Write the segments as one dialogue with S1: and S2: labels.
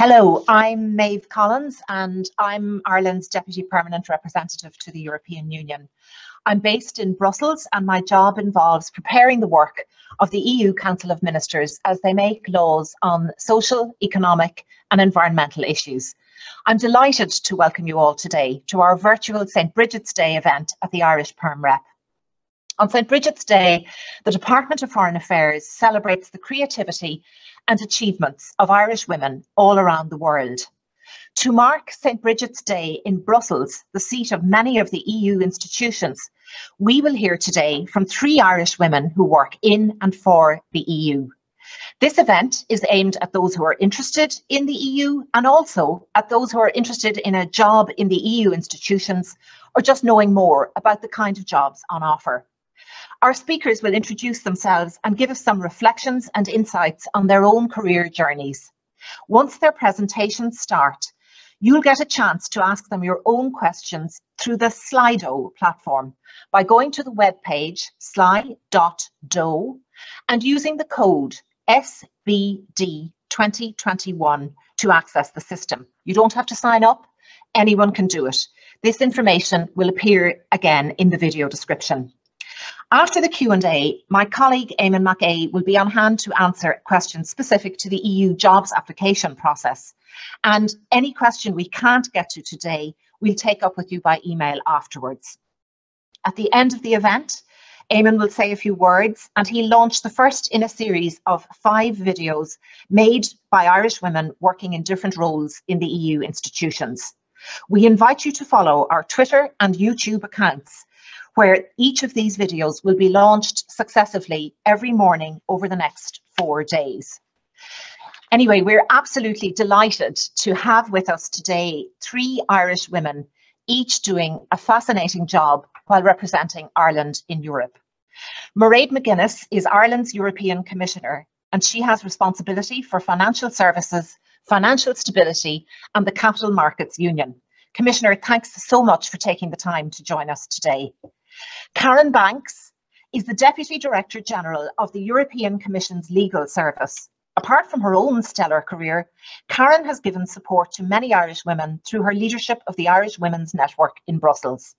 S1: Hello, I'm Maeve Collins and I'm Ireland's Deputy Permanent Representative to the European Union. I'm based in Brussels and my job involves preparing the work of the EU Council of Ministers as they make laws on social, economic and environmental issues. I'm delighted to welcome you all today to our virtual St Brigid's Day event at the Irish Perm Rep. On St Brigid's Day, the Department of Foreign Affairs celebrates the creativity and achievements of Irish women all around the world. To mark St Brigid's Day in Brussels, the seat of many of the EU institutions, we will hear today from three Irish women who work in and for the EU. This event is aimed at those who are interested in the EU and also at those who are interested in a job in the EU institutions or just knowing more about the kind of jobs on offer. Our speakers will introduce themselves and give us some reflections and insights on their own career journeys. Once their presentations start, you'll get a chance to ask them your own questions through the Slido platform by going to the webpage sli.do and using the code SBD2021 to access the system. You don't have to sign up, anyone can do it. This information will appear again in the video description. After the Q&A, my colleague Eamon McA will be on hand to answer questions specific to the EU jobs application process. And any question we can't get to today, we'll take up with you by email afterwards. At the end of the event, Eamon will say a few words and he launched the first in a series of five videos made by Irish women working in different roles in the EU institutions. We invite you to follow our Twitter and YouTube accounts where each of these videos will be launched successively every morning over the next four days. Anyway, we're absolutely delighted to have with us today three Irish women, each doing a fascinating job while representing Ireland in Europe. Mairead McGuinness is Ireland's European Commissioner, and she has responsibility for financial services, financial stability, and the Capital Markets Union. Commissioner, thanks so much for taking the time to join us today. Karen Banks is the Deputy Director General of the European Commission's Legal Service. Apart from her own stellar career, Karen has given support to many Irish women through her leadership of the Irish Women's Network in Brussels.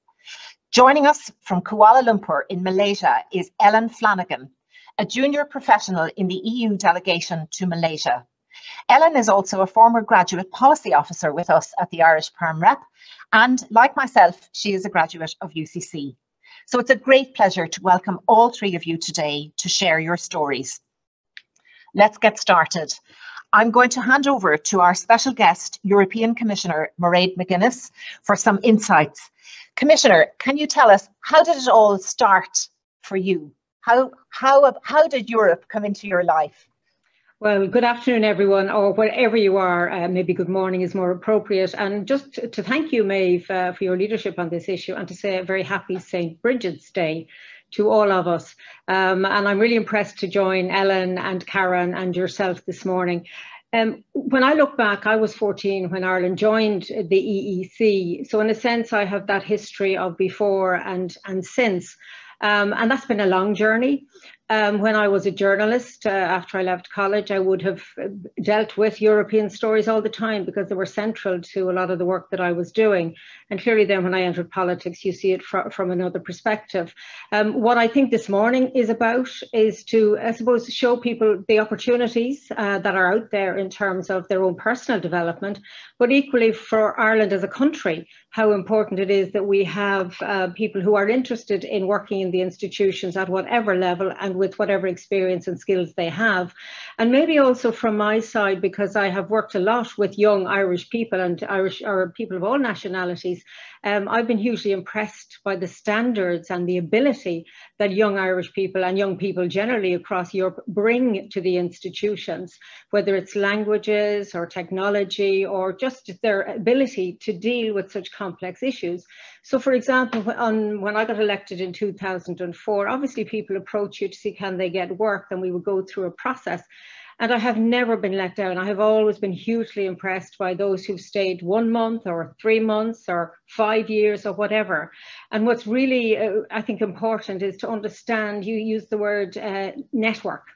S1: Joining us from Kuala Lumpur in Malaysia is Ellen Flanagan, a junior professional in the EU delegation to Malaysia. Ellen is also a former graduate policy officer with us at the Irish Perm Rep, and like myself, she is a graduate of UCC. So it's a great pleasure to welcome all three of you today to share your stories. Let's get started. I'm going to hand over to our special guest, European Commissioner Mairead McGuinness, for some insights. Commissioner, can you tell us how did it all start for you? How, how, how did Europe come into your life?
S2: Well, good afternoon, everyone, or wherever you are. Uh, maybe good morning is more appropriate. And just to thank you, Maeve, uh, for your leadership on this issue and to say a very happy St. Brigid's Day to all of us. Um, and I'm really impressed to join Ellen and Karen and yourself this morning. Um, when I look back, I was 14 when Ireland joined the EEC. So in a sense, I have that history of before and, and since. Um, and that's been a long journey. Um, when I was a journalist, uh, after I left college, I would have uh, dealt with European stories all the time because they were central to a lot of the work that I was doing. And clearly, then when I entered politics, you see it fr from another perspective. Um, what I think this morning is about is to, I suppose, show people the opportunities uh, that are out there in terms of their own personal development, but equally for Ireland as a country, how important it is that we have uh, people who are interested in working in the institutions at whatever level and with whatever experience and skills they have. And maybe also from my side, because I have worked a lot with young Irish people and Irish or people of all nationalities, um, I've been hugely impressed by the standards and the ability that young Irish people and young people generally across Europe bring to the institutions, whether it's languages or technology or just their ability to deal with such complex issues. So for example, on, when I got elected in 2004, obviously people approach you to see can they get work and we would go through a process. And I have never been let down. I have always been hugely impressed by those who've stayed one month or three months or five years or whatever. And what's really, uh, I think, important is to understand, you use the word uh, network.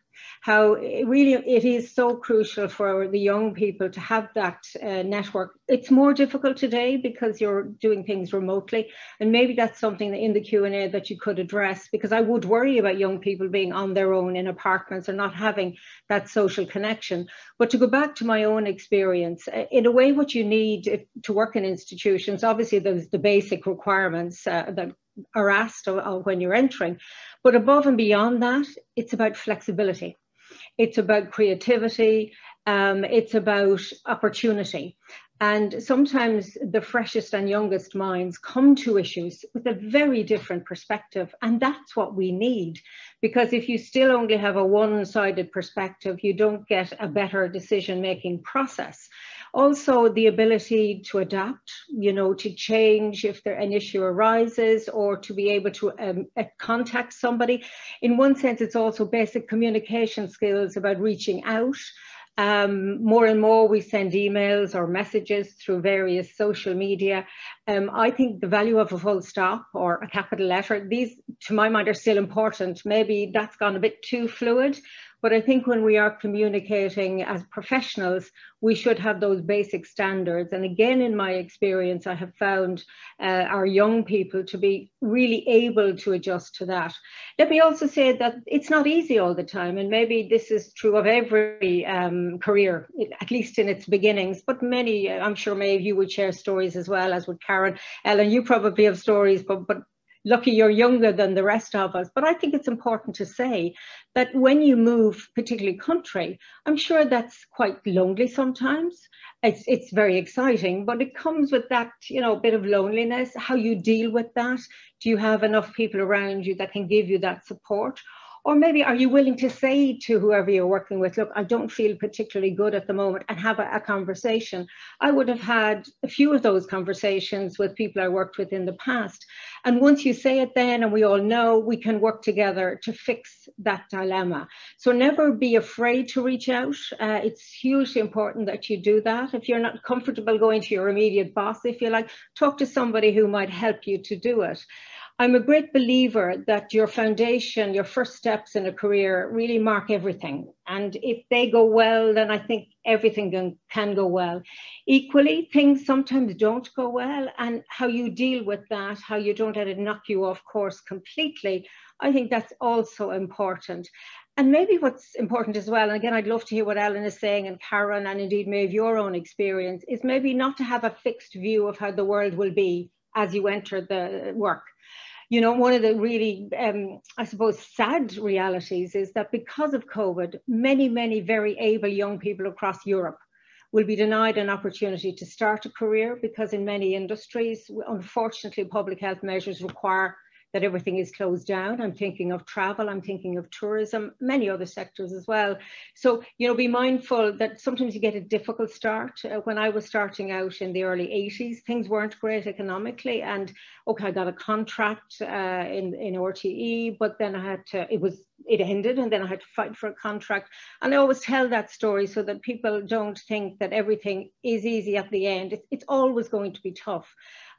S2: How it really it is so crucial for the young people to have that uh, network. It's more difficult today because you're doing things remotely, and maybe that's something that in the Q and A that you could address. Because I would worry about young people being on their own in apartments and not having that social connection. But to go back to my own experience, uh, in a way, what you need to work in institutions, obviously, there's the basic requirements uh, that are asked when you're entering. But above and beyond that, it's about flexibility. It's about creativity. Um, it's about opportunity. And sometimes the freshest and youngest minds come to issues with a very different perspective. And that's what we need. Because if you still only have a one sided perspective, you don't get a better decision making process. Also, the ability to adapt, you know, to change if there an issue arises or to be able to um, uh, contact somebody. In one sense, it's also basic communication skills about reaching out. Um, more and more we send emails or messages through various social media. Um, I think the value of a full stop or a capital letter, these to my mind are still important. Maybe that's gone a bit too fluid, but I think when we are communicating as professionals, we should have those basic standards. And again, in my experience, I have found uh, our young people to be really able to adjust to that. Let me also say that it's not easy all the time. And maybe this is true of every um, career, at least in its beginnings, but many, I'm sure maybe you would share stories as well as would Karen. Ellen, you probably have stories, but, but lucky you're younger than the rest of us. But I think it's important to say that when you move, particularly country, I'm sure that's quite lonely sometimes. It's, it's very exciting, but it comes with that, you know, bit of loneliness, how you deal with that. Do you have enough people around you that can give you that support? Or maybe are you willing to say to whoever you're working with, look, I don't feel particularly good at the moment and have a, a, conversation. I would have had a few of those conversations with people I worked with in the past. And once you say it then, and we all know, we can work together to fix that dilemma. So never be afraid to reach out. Uh, it's hugely important that you do that. If you're not comfortable going to your immediate boss, if you like, talk to somebody who might help you to do it. I'm a great believer that your foundation, your first steps in a career really mark everything. And if they go well, then I think everything can, can go well. Equally, things sometimes don't go well, and how you deal with that, how you don't let it knock you off course completely, I think that's also important. And maybe what's important as well, and again, I'd love to hear what Ellen is saying and Karen, and indeed maybe your own experience, is maybe not to have a fixed view of how the world will be as you enter the work you know, one of the really, um, I suppose, sad realities is that because of COVID, many, many very able young people across Europe will be denied an opportunity to start a career because in many industries, unfortunately, public health measures require that everything is closed down. I'm thinking of travel, I'm thinking of tourism, many other sectors as well. So, you know, be mindful that sometimes you get a difficult start. Uh, when I was starting out in the early 80s, things weren't great economically. And okay, I got a contract uh, in, in RTE, but then I had to, it was it ended and then I had to fight for a contract. And I always tell that story so that people don't think that everything is easy at the end. It's, it's always going to be tough.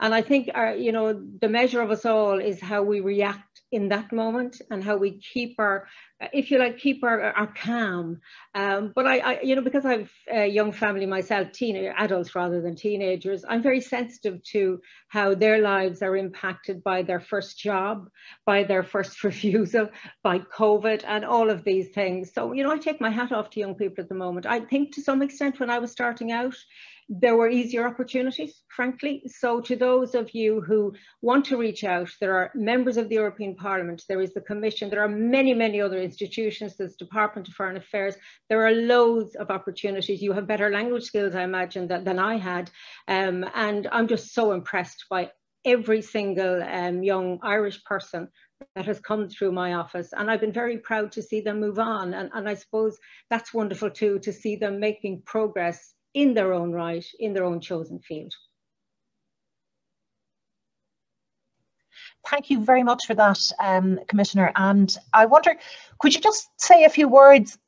S2: And I think our, you know, the measure of us all is how we react in that moment and how we keep our, uh, if you like, keep our, our calm. Um, but I, I, you know, because I've a young family myself, teen adults rather than teenagers, I'm very sensitive to how their lives are impacted by their first job, by their first refusal, by COVID and all of these things. So, you know, I take my hat off to young people at the moment. I think to some extent when I was starting out, there were easier opportunities, frankly. So to those of you who want to reach out, there are members of the European Parliament, there is the Commission, there are many, many other institutions, there's Department of Foreign Affairs, there are loads of opportunities. You have better language skills, I imagine, than, than I had. Um, and I'm just so impressed by every single um, young Irish person that has come through my office and I've been very proud to see them move on and, and I suppose that's wonderful too to see them making progress in their own right, in their own chosen field.
S1: Thank you very much for that, um, Commissioner. And I wonder, could you just say a few words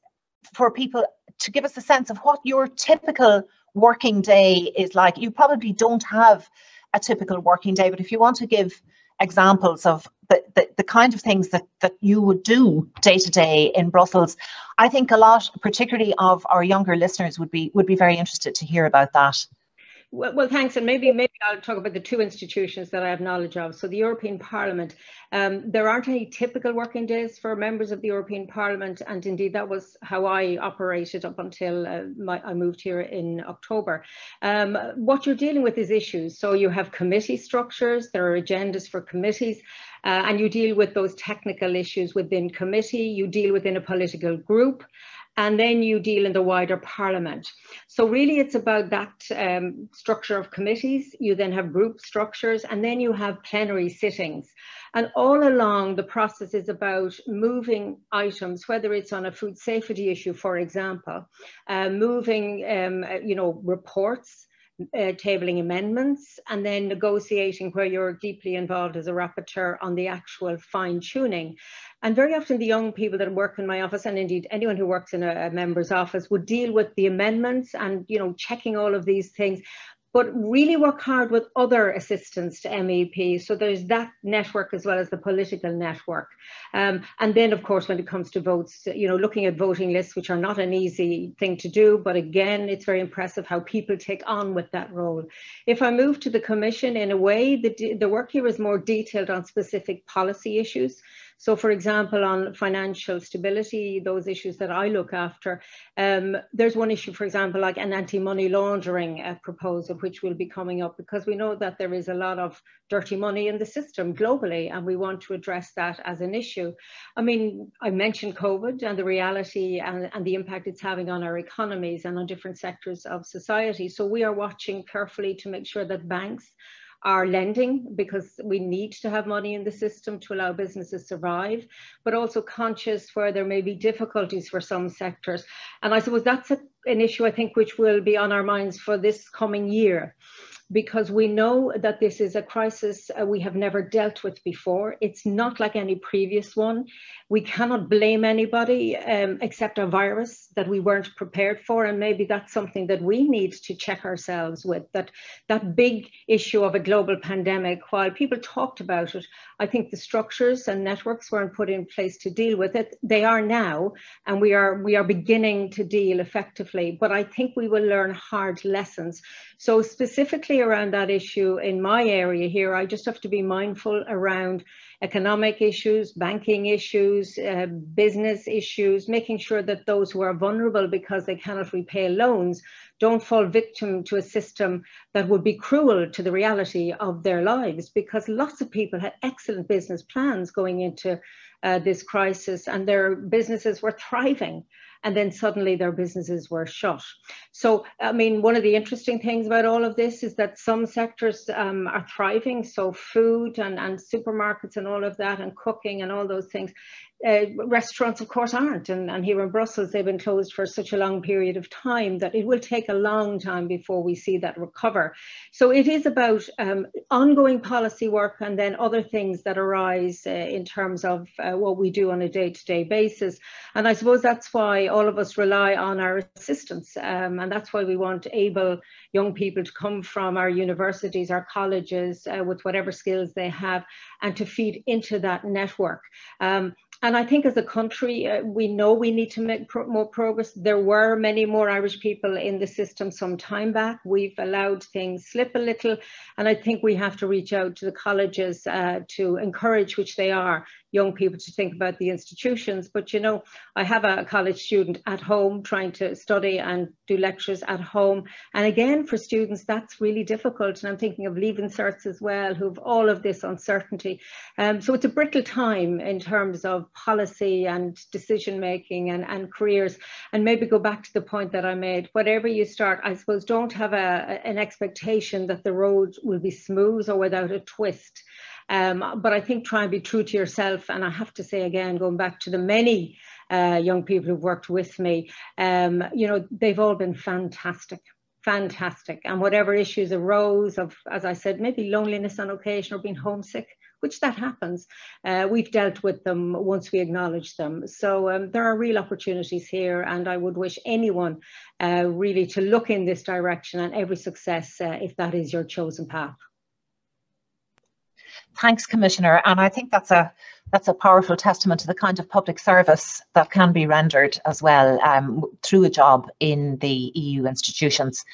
S1: for people to give us a sense of what your typical working day is like? You probably don't have a typical working day, but if you want to give examples of the, the, the, kind of things that, that you would do day to day in Brussels. I think a lot, particularly of our younger listeners, would be would be very interested to hear about that.
S2: Well, well, thanks. And maybe maybe I'll talk about the two institutions that I have knowledge of. So the European Parliament, um, there aren't any typical working days for members of the European Parliament. And indeed, that was how I operated up until uh, my, I moved here in October. Um, what you're dealing with is issues. So you have committee structures, there are agendas for committees. Uh, and you deal with those technical issues within committee, you deal within a political group, and then you deal in the wider parliament. So really it's about that um, structure of committees, you then have group structures, and then you have plenary sittings. And all along the process is about moving items, whether it's on a food safety issue, for example, uh, moving, um, you know, reports, uh, tabling amendments and then negotiating where you're deeply involved as a rapporteur on the actual fine tuning. And very often the young people that work in my office and indeed anyone who works in a, a member's office would deal with the amendments and, you know, checking all of these things but really work hard with other assistants to MEPs. So there's that network as well as the political network. Um, and then, of course, when it comes to votes, you know, looking at voting lists, which are not an easy thing to do, but again, it's very impressive how people take on with that role. If I move to the Commission, in a way, the, the work here is more detailed on specific policy issues. So for example, on financial stability, those issues that I look after, um, there's one issue, for example, like an anti-money laundering uh, proposal, which will be coming up because we know that there is a lot of dirty money in the system globally, and we want to address that as an issue. I mean, I mentioned COVID and the reality and, and the impact it's having on our economies and on different sectors of society. So we are watching carefully to make sure that banks are lending because we need to have money in the system to allow businesses survive, but also conscious where there may be difficulties for some sectors. And I suppose that's a, an issue I think which will be on our minds for this coming year because we know that this is a crisis uh, we have never dealt with before. It's not like any previous one. We cannot blame anybody um, except a virus that we weren't prepared for. And maybe that's something that we need to check ourselves with, that, that big issue of a global pandemic, while people talked about it, I think the structures and networks weren't put in place to deal with it. They are now, and we are, we are beginning to deal effectively. But I think we will learn hard lessons. So specifically around that issue in my area here, I just have to be mindful around economic issues, banking issues, uh, business issues, making sure that those who are vulnerable because they cannot repay loans don't fall victim to a system that would be cruel to the reality of their lives because lots of people had excellent business plans going into uh, this crisis and their businesses were thriving and then suddenly their businesses were shut. So, I mean, one of the interesting things about all of this is that some sectors um, are thriving. So, food and, and supermarkets and all of that, and cooking and all those things. Uh, restaurants, of course, aren't. And, and here in Brussels, they've been closed for such a long period of time that it will take a long time before we see that recover. So it is about um, ongoing policy work and then other things that arise uh, in terms of uh, what we do on a day-to-day basis. And I suppose that's why all of us rely on our assistants. Um, and that's why we want able young people to come from our universities, our colleges, uh, with whatever skills they have, and to feed into that network. Um, and I think as a country, uh, we know we need to make pro more progress. There were many more Irish people in the system some time back. We've allowed things slip a little, and I think we have to reach out to the colleges uh, to encourage, which they are, young people to think about the institutions. But you know, I have a college student at home trying to study and do lectures at home. And again, for students, that's really difficult. And I'm thinking of leaving certs as well, who've all of this uncertainty. Um, so it's a brittle time in terms of policy and decision making and, and careers. And maybe go back to the point that I made, whatever you start, I suppose don't have a, an expectation that the road will be smooth or without a twist. Um, but I think try and be true to yourself. And I have to say again, going back to the many uh, young people who've worked with me, um, you know, they've all been fantastic fantastic. And whatever issues arose of, as I said, maybe loneliness on occasion or being homesick, which that happens, uh, we've dealt with them once we acknowledge them. So um, there are real opportunities here and I would wish anyone uh, really to look in this direction and every success uh, if that is your chosen path.
S1: Thanks, Commissioner. And I think that's a that's a powerful testament to the kind of public service that can be rendered as well um, through a job in the EU institutions.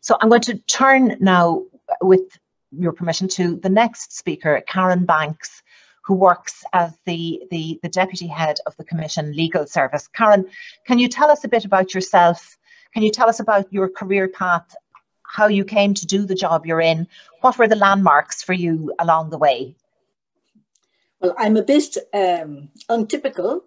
S1: So I'm going to turn now, with your permission, to the next speaker, Karen Banks, who works as the, the, the Deputy Head of the Commission Legal Service. Karen, can you tell us a bit about yourself? Can you tell us about your career path, how you came to do the job you're in? What were the landmarks for you along the way?
S3: Well, I'm a bit um, untypical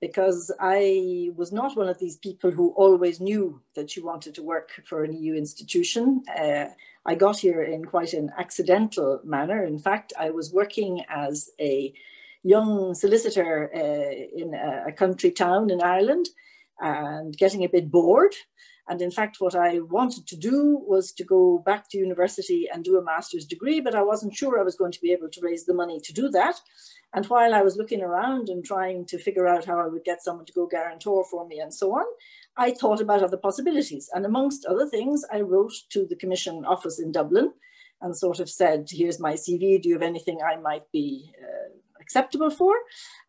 S3: because I was not one of these people who always knew that she wanted to work for an EU institution. Uh, I got here in quite an accidental manner. In fact, I was working as a young solicitor uh, in a country town in Ireland and getting a bit bored and in fact, what I wanted to do was to go back to university and do a master's degree, but I wasn't sure I was going to be able to raise the money to do that. And while I was looking around and trying to figure out how I would get someone to go guarantor for me and so on, I thought about other possibilities. And amongst other things, I wrote to the Commission office in Dublin and sort of said, here's my CV, do you have anything I might be uh, acceptable for.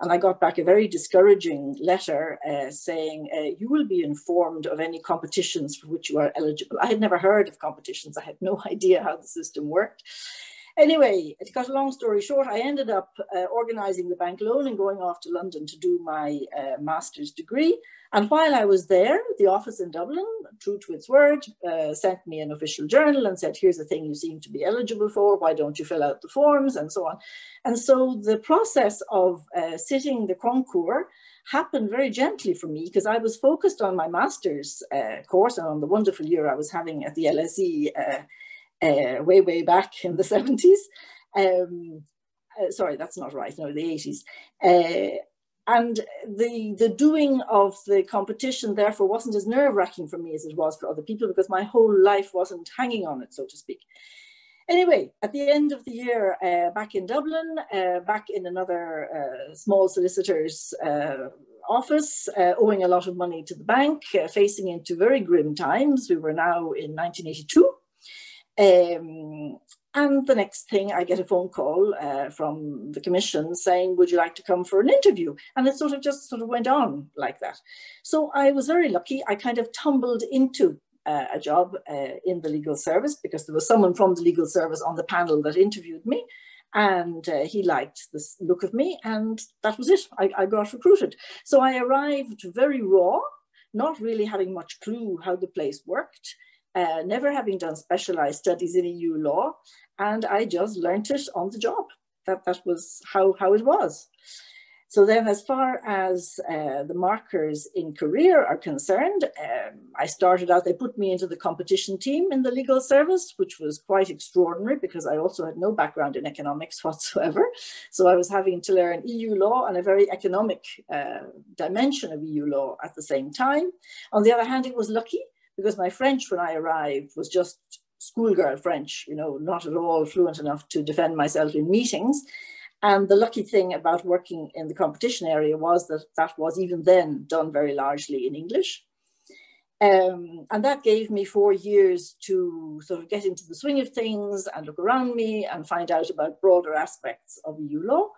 S3: And I got back a very discouraging letter uh, saying, uh, you will be informed of any competitions for which you are eligible. I had never heard of competitions. I had no idea how the system worked. Anyway, to cut a long story short, I ended up uh, organizing the bank loan and going off to London to do my uh, master's degree. And while I was there, the office in Dublin, true to its word, uh, sent me an official journal and said, here's the thing you seem to be eligible for. Why don't you fill out the forms and so on. And so the process of uh, sitting the concours happened very gently for me because I was focused on my master's uh, course and on the wonderful year I was having at the LSE uh, way, way back in the 70s. Um, uh, sorry, that's not right, no, the 80s. Uh, and the, the doing of the competition, therefore, wasn't as nerve wracking for me as it was for other people because my whole life wasn't hanging on it, so to speak. Anyway, at the end of the year, uh, back in Dublin, uh, back in another uh, small solicitor's office, uh, owing a lot of money to the bank, uh, facing into very grim times. We were now in 1982. Um, and the next thing, I get a phone call uh, from the commission saying, would you like to come for an interview? And it sort of just sort of went on like that. So I was very lucky. I kind of tumbled into uh, a job uh, in the legal service because there was someone from the legal service on the panel that interviewed me and uh, he liked the look of me and that was it. I, I got recruited. So I arrived very raw, not really having much clue how the place worked uh, never having done specialized studies in EU law, and I just learned it on the job. That, that was how, how it was. So then as far as uh, the markers in career are concerned, um, I started out, they put me into the competition team in the legal service, which was quite extraordinary because I also had no background in economics whatsoever. So I was having to learn EU law and a very economic uh, dimension of EU law at the same time. On the other hand, it was lucky because my French when I arrived was just schoolgirl French, you know, not at all fluent enough to defend myself in meetings. And the lucky thing about working in the competition area was that that was even then done very largely in English. Um, and that gave me four years to sort of get into the swing of things and look around me and find out about broader aspects of EU law.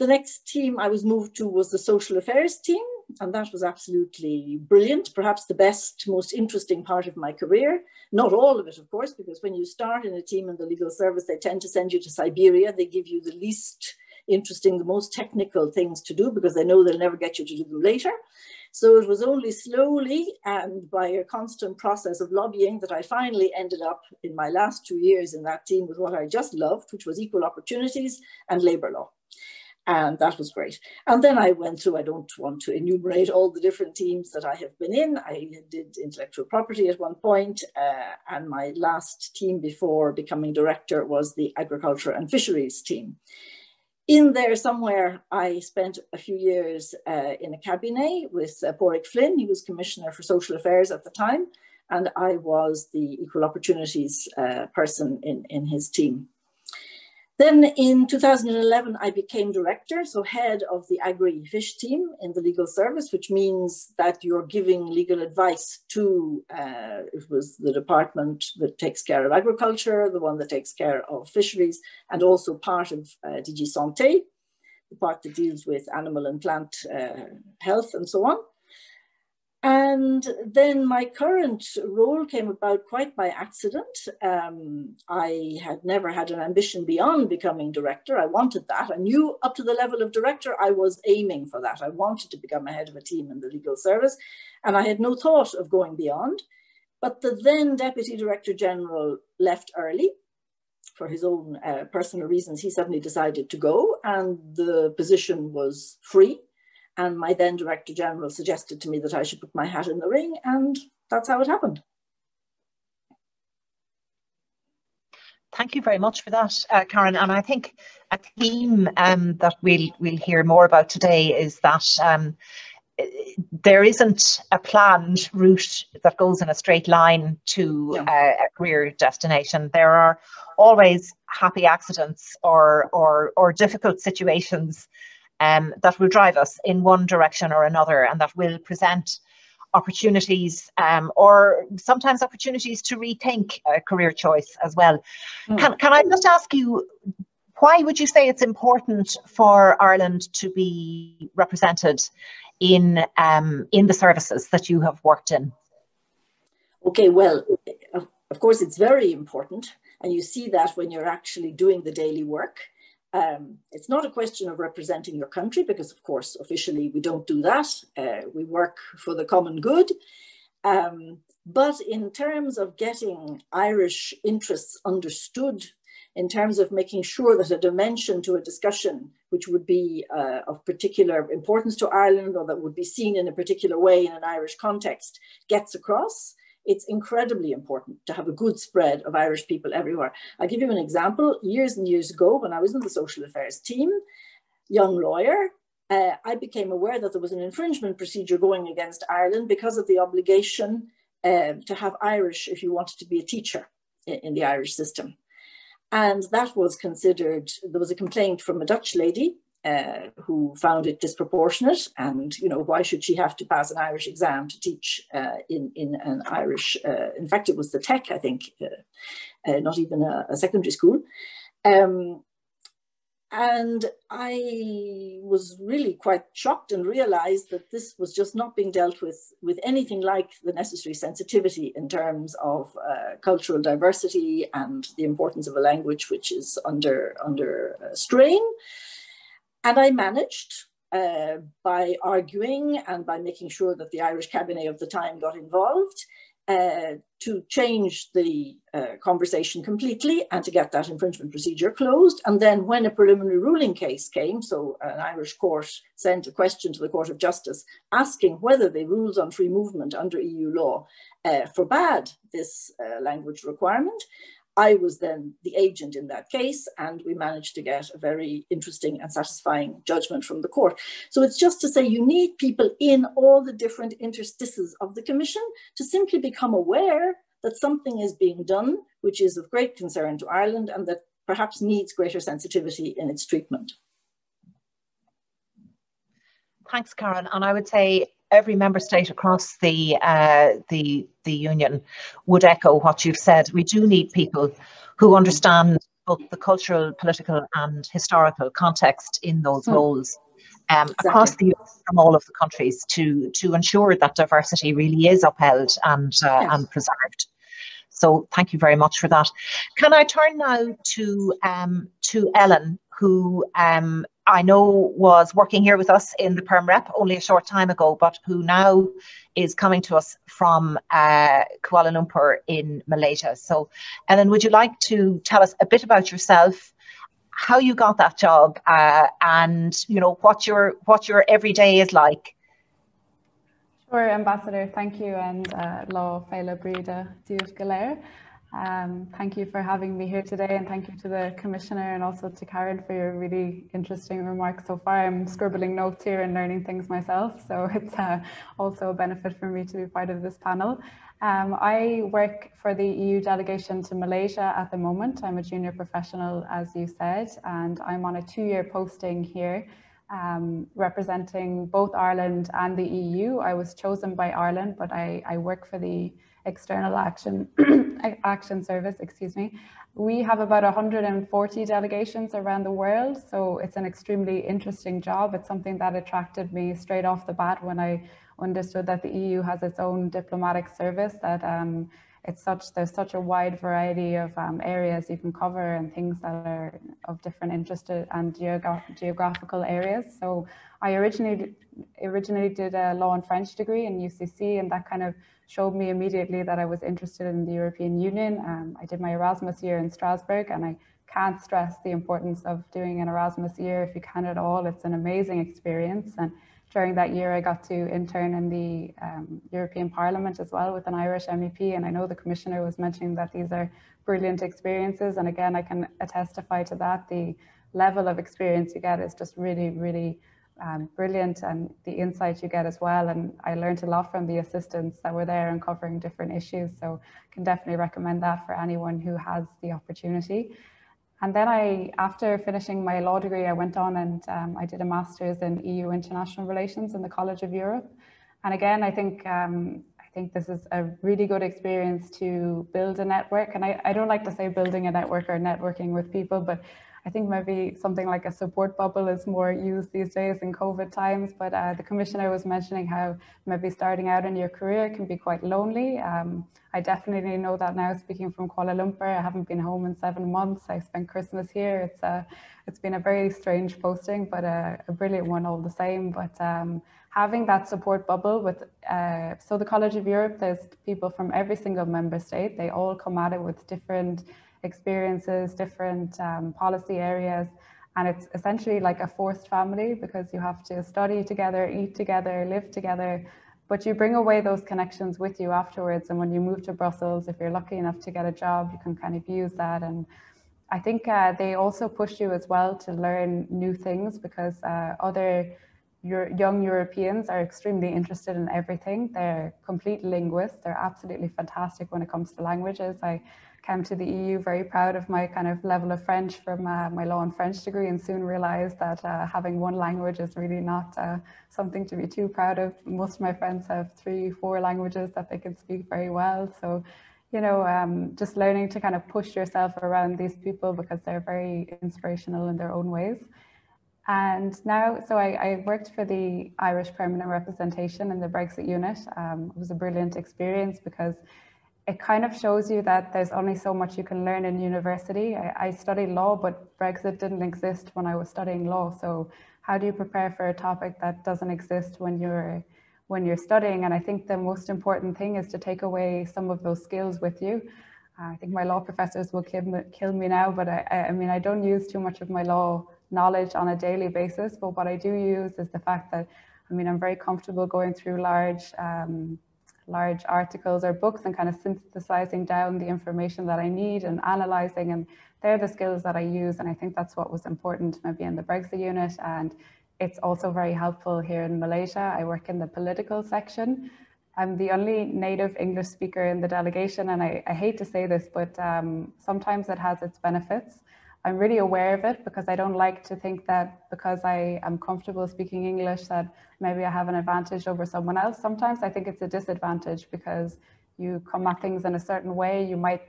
S3: The next team I was moved to was the social affairs team, and that was absolutely brilliant, perhaps the best, most interesting part of my career. Not all of it, of course, because when you start in a team in the legal service, they tend to send you to Siberia. They give you the least interesting, the most technical things to do because they know they'll never get you to do them later. So it was only slowly and by a constant process of lobbying that I finally ended up in my last two years in that team with what I just loved, which was equal opportunities and labor law and that was great. And then I went through, I don't want to enumerate all the different teams that I have been in. I did intellectual property at one point, uh, and my last team before becoming director was the agriculture and fisheries team. In there somewhere, I spent a few years uh, in a cabinet with uh, Padraig Flynn. He was Commissioner for Social Affairs at the time, and I was the equal opportunities uh, person in, in his team. Then in 2011, I became director, so head of the agri-fish team in the legal service, which means that you're giving legal advice to, uh, it was the department that takes care of agriculture, the one that takes care of fisheries, and also part of uh, DG Santé, the part that deals with animal and plant uh, health and so on. And then my current role came about quite by accident. Um, I had never had an ambition beyond becoming director. I wanted that. I knew up to the level of director, I was aiming for that. I wanted to become a head of a team in the legal service, and I had no thought of going beyond. But the then Deputy Director General left early for his own uh, personal reasons. He suddenly decided to go, and the position was free. And my then Director General suggested to me that I should put my hat in the ring, and that's how it happened.
S1: Thank you very much for that, uh, Karen. And I think a theme um, that we'll we'll hear more about today is that um, there isn't a planned route that goes in a straight line to uh, a career destination. There are always happy accidents or or, or difficult situations um, that will drive us in one direction or another and that will present opportunities um, or sometimes opportunities to rethink a career choice as well. Mm. Can, can I just ask you, why would you say it's important for Ireland to be represented in, um, in the services that you have worked in?
S3: Okay, well, of course, it's very important. And you see that when you're actually doing the daily work. Um, it's not a question of representing your country because, of course, officially we don't do that. Uh, we work for the common good. Um, but in terms of getting Irish interests understood, in terms of making sure that a dimension to a discussion which would be uh, of particular importance to Ireland or that would be seen in a particular way in an Irish context gets across, it's incredibly important to have a good spread of Irish people everywhere. I'll give you an example. Years and years ago, when I was in the social affairs team, young lawyer, uh, I became aware that there was an infringement procedure going against Ireland because of the obligation uh, to have Irish if you wanted to be a teacher in, in the Irish system. And that was considered, there was a complaint from a Dutch lady uh, who found it disproportionate and you know why should she have to pass an Irish exam to teach uh, in in an Irish uh, in fact it was the tech I think uh, uh, not even a, a secondary school um, and I was really quite shocked and realized that this was just not being dealt with with anything like the necessary sensitivity in terms of uh, cultural diversity and the importance of a language which is under under strain. And I managed uh, by arguing and by making sure that the Irish cabinet of the time got involved uh, to change the uh, conversation completely and to get that infringement procedure closed. And then when a preliminary ruling case came, so an Irish court sent a question to the Court of Justice asking whether the rules on free movement under EU law uh, forbade this uh, language requirement, I was then the agent in that case, and we managed to get a very interesting and satisfying judgment from the court. So it's just to say you need people in all the different interstices of the Commission to simply become aware that something is being done which is of great concern to Ireland and that perhaps needs greater sensitivity in its treatment.
S1: Thanks, Karen. And I would say every member state across the uh, the the union would echo what you've said. We do need people who understand both the cultural, political, and historical context in those hmm. roles. Um, exactly. across the from all of the countries to to ensure that diversity really is upheld and uh, yes. and preserved. So thank you very much for that. Can I turn now to um, to Ellen, who um, I know was working here with us in the Perm Rep only a short time ago, but who now is coming to us from uh, Kuala Lumpur in Malaysia. So, Ellen, would you like to tell us a bit about yourself, how you got that job, uh, and you know what your what your everyday is like?
S4: Sure, Ambassador. Thank you, and uh, Lá Fhéile Bríde Duke Galer. Um, thank you for having me here today and thank you to the Commissioner and also to Karen for your really interesting remarks so far. I'm scribbling notes here and learning things myself, so it's uh, also a benefit for me to be part of this panel. Um, I work for the EU delegation to Malaysia at the moment. I'm a junior professional, as you said, and I'm on a two-year posting here um, representing both Ireland and the EU. I was chosen by Ireland, but I, I work for the External Action Action Service, excuse me. We have about 140 delegations around the world, so it's an extremely interesting job. It's something that attracted me straight off the bat when I understood that the EU has its own diplomatic service that um, it's such there's such a wide variety of um, areas you can cover and things that are of different interest and geogra geographical areas. So I originally originally did a law and French degree in UCC, and that kind of showed me immediately that I was interested in the European Union. Um, I did my Erasmus year in Strasbourg, and I can't stress the importance of doing an Erasmus year if you can at all. It's an amazing experience and during that year, I got to intern in the um, European Parliament as well with an Irish MEP. And I know the Commissioner was mentioning that these are brilliant experiences. And again, I can testify to that. The level of experience you get is just really, really um, brilliant and the insight you get as well. And I learned a lot from the assistants that were there and covering different issues. So I can definitely recommend that for anyone who has the opportunity. And then I, after finishing my law degree, I went on and um, I did a master's in EU international relations in the College of Europe. And again, I think um, I think this is a really good experience to build a network. And I, I don't like to say building a network or networking with people, but I think maybe something like a support bubble is more used these days in COVID times. But uh, the commissioner was mentioning how maybe starting out in your career can be quite lonely. Um, I definitely know that now. Speaking from Kuala Lumpur, I haven't been home in seven months. I spent Christmas here. It's a, uh, it's been a very strange posting, but a, a brilliant one all the same. But um, having that support bubble with, uh, so the College of Europe, there's people from every single member state. They all come at it with different experiences, different um, policy areas. And it's essentially like a forced family because you have to study together, eat together, live together, but you bring away those connections with you afterwards. And when you move to Brussels, if you're lucky enough to get a job, you can kind of use that. And I think uh, they also push you as well to learn new things because uh, other your young Europeans are extremely interested in everything. They're complete linguists. They're absolutely fantastic when it comes to languages. I came to the EU very proud of my kind of level of French from uh, my law and French degree and soon realized that uh, having one language is really not uh, something to be too proud of. Most of my friends have three, four languages that they can speak very well. So, you know, um, just learning to kind of push yourself around these people because they're very inspirational in their own ways. And now, so I, I, worked for the Irish Permanent Representation in the Brexit unit. Um, it was a brilliant experience because it kind of shows you that there's only so much you can learn in university. I, I, studied law, but Brexit didn't exist when I was studying law. So how do you prepare for a topic that doesn't exist when you're when you're studying? And I think the most important thing is to take away some of those skills with you. I think my law professors will kill me, kill me now, but I, I mean, I don't use too much of my law knowledge on a daily basis. But what I do use is the fact that, I mean, I'm very comfortable going through large um, large articles or books and kind of synthesizing down the information that I need and analyzing. And they're the skills that I use. And I think that's what was important maybe in the Brexit unit. And it's also very helpful here in Malaysia. I work in the political section. I'm the only native English speaker in the delegation. And I, I hate to say this, but um, sometimes it has its benefits. I'm really aware of it because I don't like to think that because I am comfortable speaking English that maybe I have an advantage over someone else. Sometimes I think it's a disadvantage because you come at things in a certain way. You might,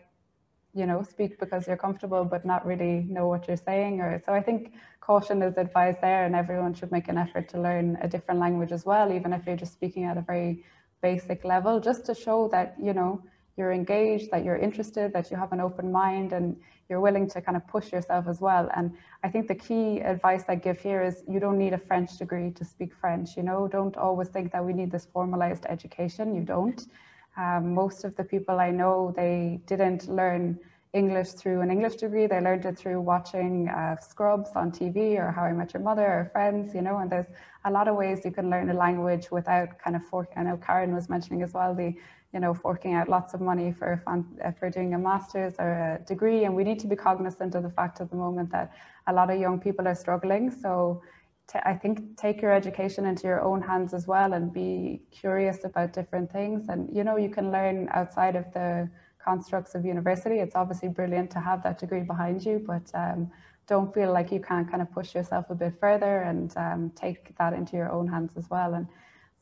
S4: you know, speak because you're comfortable but not really know what you're saying. Or so I think caution is advised there, and everyone should make an effort to learn a different language as well, even if you're just speaking at a very basic level, just to show that you know you're engaged, that you're interested, that you have an open mind, and you're willing to kind of push yourself as well. And I think the key advice I give here is you don't need a French degree to speak French. You know, don't always think that we need this formalized education. You don't. Um, most of the people I know, they didn't learn English through an English degree. They learned it through watching uh, Scrubs on TV or How I Met Your Mother or Friends, you know, and there's a lot of ways you can learn a language without kind of forking. I know Karen was mentioning as well the, you know, forking out lots of money for, uh, for doing a master's or a degree. And we need to be cognizant of the fact at the moment that a lot of young people are struggling. So I think take your education into your own hands as well and be curious about different things. And, you know, you can learn outside of the constructs of university. It's obviously brilliant to have that degree behind you, but um, don't feel like you can't kind of push yourself a bit further and um, take that into your own hands as well. And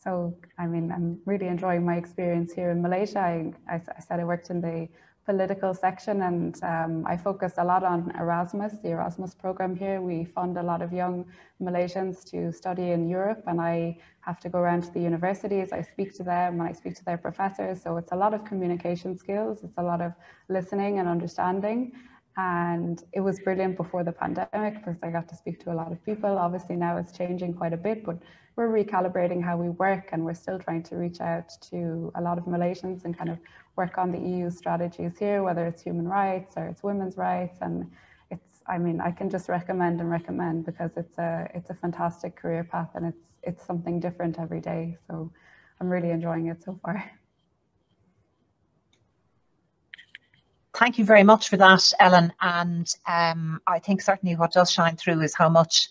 S4: so, I mean, I'm really enjoying my experience here in Malaysia. I, I, I said I worked in the political section and um, I focus a lot on Erasmus, the Erasmus program here. We fund a lot of young Malaysians to study in Europe and I have to go around to the universities, I speak to them and I speak to their professors. So it's a lot of communication skills, it's a lot of listening and understanding. And it was brilliant before the pandemic because I got to speak to a lot of people. Obviously now it's changing quite a bit, but we're recalibrating how we work and we're still trying to reach out to a lot of Malaysians and kind of work on the EU strategies here, whether it's human rights or it's women's rights. And it's, I mean, I can just recommend and recommend because it's a, it's a fantastic career path and it's, it's something different every day. So I'm really enjoying it so far.
S1: Thank you very much for that, Ellen. And um, I think certainly what does shine through is how much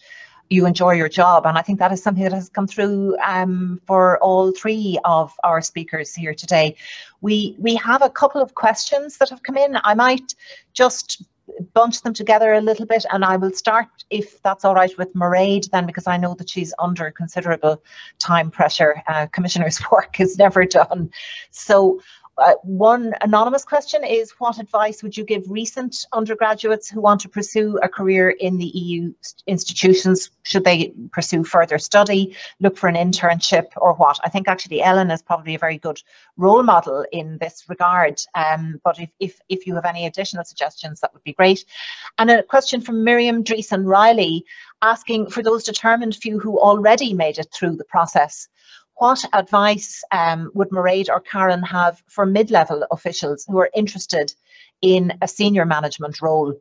S1: you enjoy your job. And I think that is something that has come through um, for all three of our speakers here today. We, we have a couple of questions that have come in. I might just bunch them together a little bit and I will start if that's all right with Mairead then because I know that she's under considerable time pressure. Uh, commissioner's work is never done. So uh, one anonymous question is what advice would you give recent undergraduates who want to pursue a career in the EU institutions? Should they pursue further study, look for an internship or what? I think actually Ellen is probably a very good role model in this regard. Um, but if, if, if you have any additional suggestions, that would be great. And a question from Miriam Dreesen Riley asking for those determined few who already made it through the process what advice um, would Mairead or Karen have for mid-level officials who are interested in a senior management role?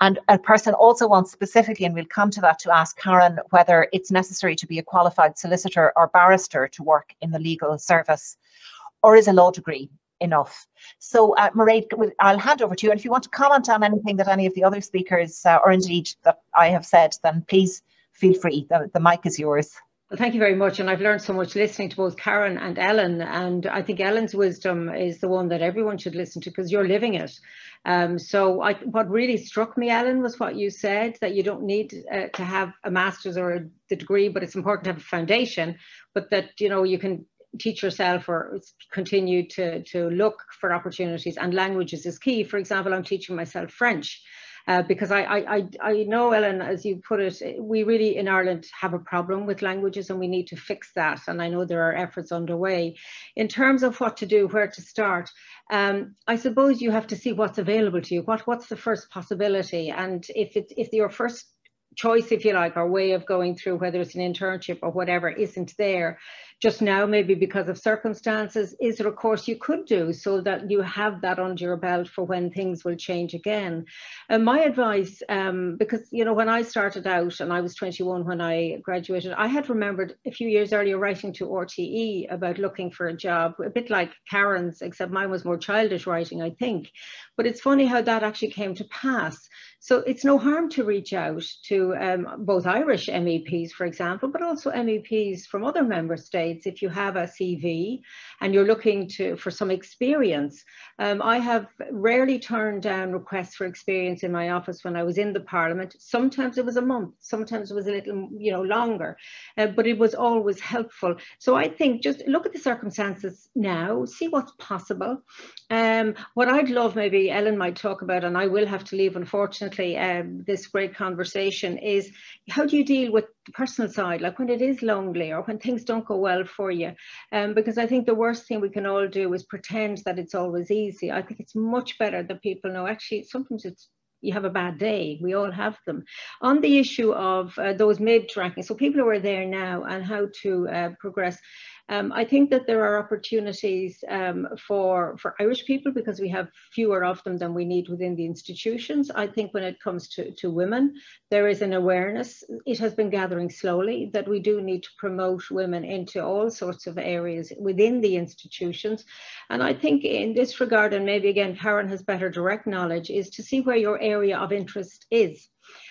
S1: And a person also wants specifically, and we'll come to that, to ask Karen whether it's necessary to be a qualified solicitor or barrister to work in the legal service, or is a law degree enough? So, uh, Mairead, I'll hand over to you. And if you want to comment on anything that any of the other speakers, uh, or indeed that I have said, then please feel free. The, the mic is yours.
S2: Well, thank you very much. And I've learned so much listening to both Karen and Ellen. And I think Ellen's wisdom is the one that everyone should listen to because you're living it. Um, so I, what really struck me, Ellen, was what you said, that you don't need uh, to have a master's or a, the degree, but it's important to have a foundation, but that, you know, you can teach yourself or continue to, to look for opportunities and languages is key. For example, I'm teaching myself French uh, because I, I, I know, Ellen, as you put it, we really in Ireland have a problem with languages and we need to fix that. And I know there are efforts underway. In terms of what to do, where to start, um, I suppose you have to see what's available to you. What, what's the first possibility? And if, it, if your first choice, if you like, or way of going through, whether it's an internship or whatever, isn't there, just now, maybe because of circumstances, is there a course you could do so that you have that under your belt for when things will change again? And my advice, um, because, you know, when I started out and I was 21 when I graduated, I had remembered a few years earlier writing to RTE about looking for a job, a bit like Karen's, except mine was more childish writing, I think. But it's funny how that actually came to pass. So it's no harm to reach out to um, both Irish MEPs, for example, but also MEPs from other member states if you have a CV and you're looking to for some experience. Um, I have rarely turned down requests for experience in my office when I was in the Parliament. Sometimes it was a month, sometimes it was a little, you know, longer, uh, but it was always helpful. So I think just look at the circumstances now, see what's possible. Um, what I'd love maybe Ellen might talk about, and I will have to leave unfortunately um, this great conversation is how do you deal with the personal side, like when it is lonely or when things don't go well for you? Um, because I think the worst thing we can all do is pretend that it's always easy. I think it's much better that people know actually sometimes it's you have a bad day. We all have them. On the issue of uh, those mid tracking, so people who are there now and how to uh, progress, Um, I think that there are opportunities um, for, for Irish people because we have fewer of them than we need within the institutions. I think when it comes to, to women, there is an awareness, it has been gathering slowly, that we do need to promote women into all sorts of areas within the institutions. And I think in this regard, and maybe again, Karen has better direct knowledge, is to see where your area of interest is.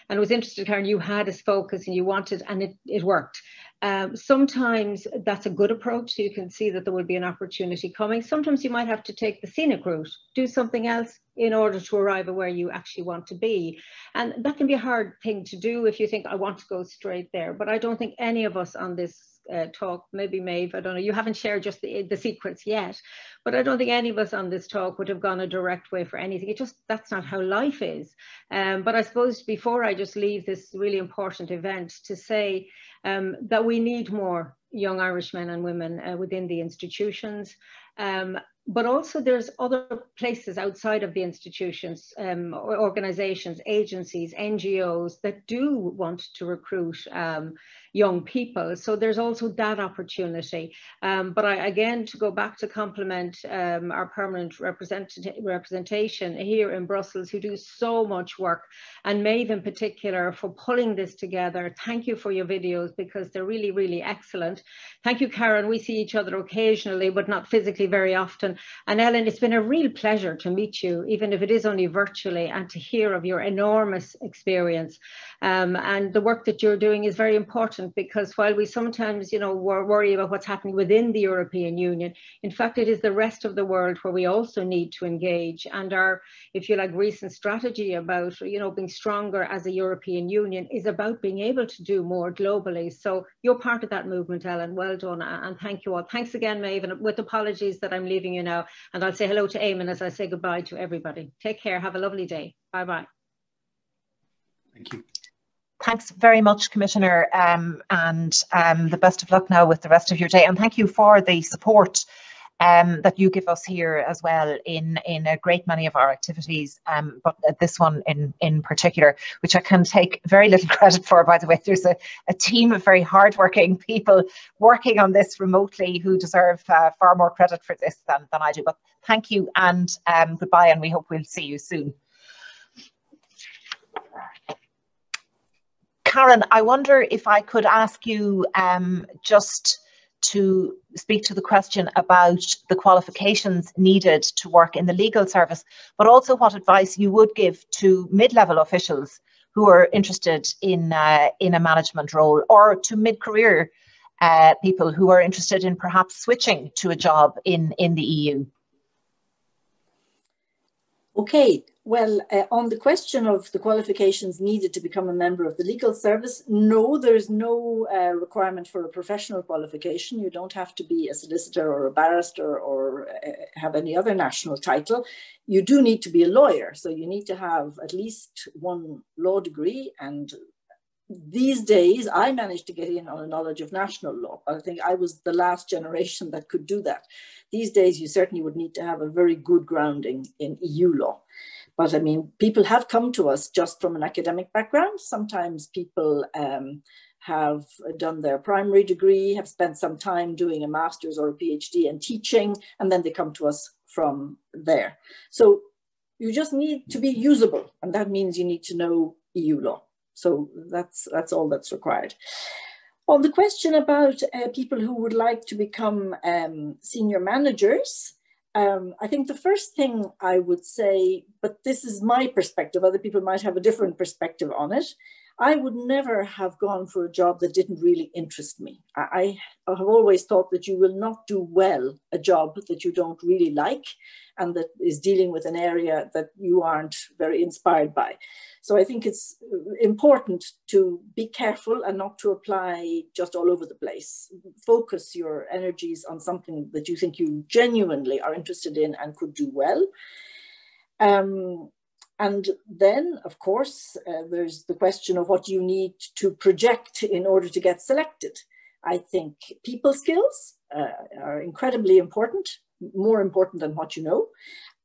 S2: And I was interested, Karen, you had a focus and you wanted, and it, it worked. Um, sometimes that's a good approach. So you can see that there will be an opportunity coming. Sometimes you might have to take the scenic route, do something else in order to arrive at where you actually want to be. And that can be a hard thing to do if you think, I want to go straight there. But I don't think any of us on this uh, talk, maybe Maeve, I don't know, you haven't shared just the, the secrets yet, but I don't think any of us on this talk would have gone a direct way for anything. It just, that's not how life is. Um, but I suppose before I just leave this really important event to say um, that we need more young Irish men and women uh, within the institutions. Um, but also there's other places outside of the institutions, um, organizations, agencies, NGOs that do want to recruit um, young people. So there's also that opportunity. Um, but I, again, to go back to compliment um, our permanent represent representation here in Brussels, who do so much work, and Maeve in particular for pulling this together. Thank you for your videos because they're really, really excellent. Thank you, Karen. We see each other occasionally, but not physically very often. And Ellen, it's been a real pleasure to meet you, even if it is only virtually, and to hear of your enormous experience. Um, and the work that you're doing is very important important because while we sometimes, you know, worry about what's happening within the European Union, in fact, it is the rest of the world where we also need to engage. And our, if you like, recent strategy about, you know, being stronger as a European Union is about being able to do more globally. So you're part of that movement, Ellen. Well done. And thank you all. Thanks again, Maeve, with apologies that I'm leaving you now. And I'll say hello to Eamon as I say goodbye to everybody. Take care. Have a lovely day. Bye-bye.
S5: Thank you.
S1: Thanks very much, Commissioner, um, and um, the best of luck now with the rest of your day. And thank you for the support um, that you give us here as well in in a great many of our activities, um, but this one in in particular, which I can take very little credit for. By the way, there's a, a team of very hardworking people working on this remotely who deserve uh, far more credit for this than, than I do. But thank you and um, goodbye, and we hope we'll see you soon. Karen, I wonder if I could ask you um, just to speak to the question about the qualifications needed to work in the legal service, but also what advice you would give to mid-level officials who are interested in uh, in a management role, or to mid-career uh, people who are interested in perhaps switching to a job in in the EU.
S3: Okay, well, uh, on the question of the qualifications needed to become a member of the legal service, no, there is no uh, requirement for a professional qualification. You don't have to be a solicitor or a barrister or uh, have any other national title. You do need to be a lawyer. So you need to have at least one law degree. And these days, I managed to get in on a knowledge of national law. I think I was the last generation that could do that. These days, you certainly would need to have a very good grounding in EU law. But I mean, people have come to us just from an academic background. Sometimes people um, have done their primary degree, have spent some time doing a master's or a PhD and teaching, and then they come to us from there. So you just need to be usable, and that means you need to know EU law. So that's that's all that's required. On the question about uh, people who would like to become um, senior managers, um, I think the first thing I would say, but this is my perspective, other people might have a different perspective on it. I would never have gone for a job that didn't really interest me. I, I have always thought that you will not do well a job that you don't really like and that is dealing with an area that you aren't very inspired by. So I think it's important to be careful and not to apply just all over the place. Focus your energies on something that you think you genuinely are interested in and could do well. Um, and then, of course, uh, there's the question of what you need to project in order to get selected. I think people skills uh, are incredibly important, more important than what you know.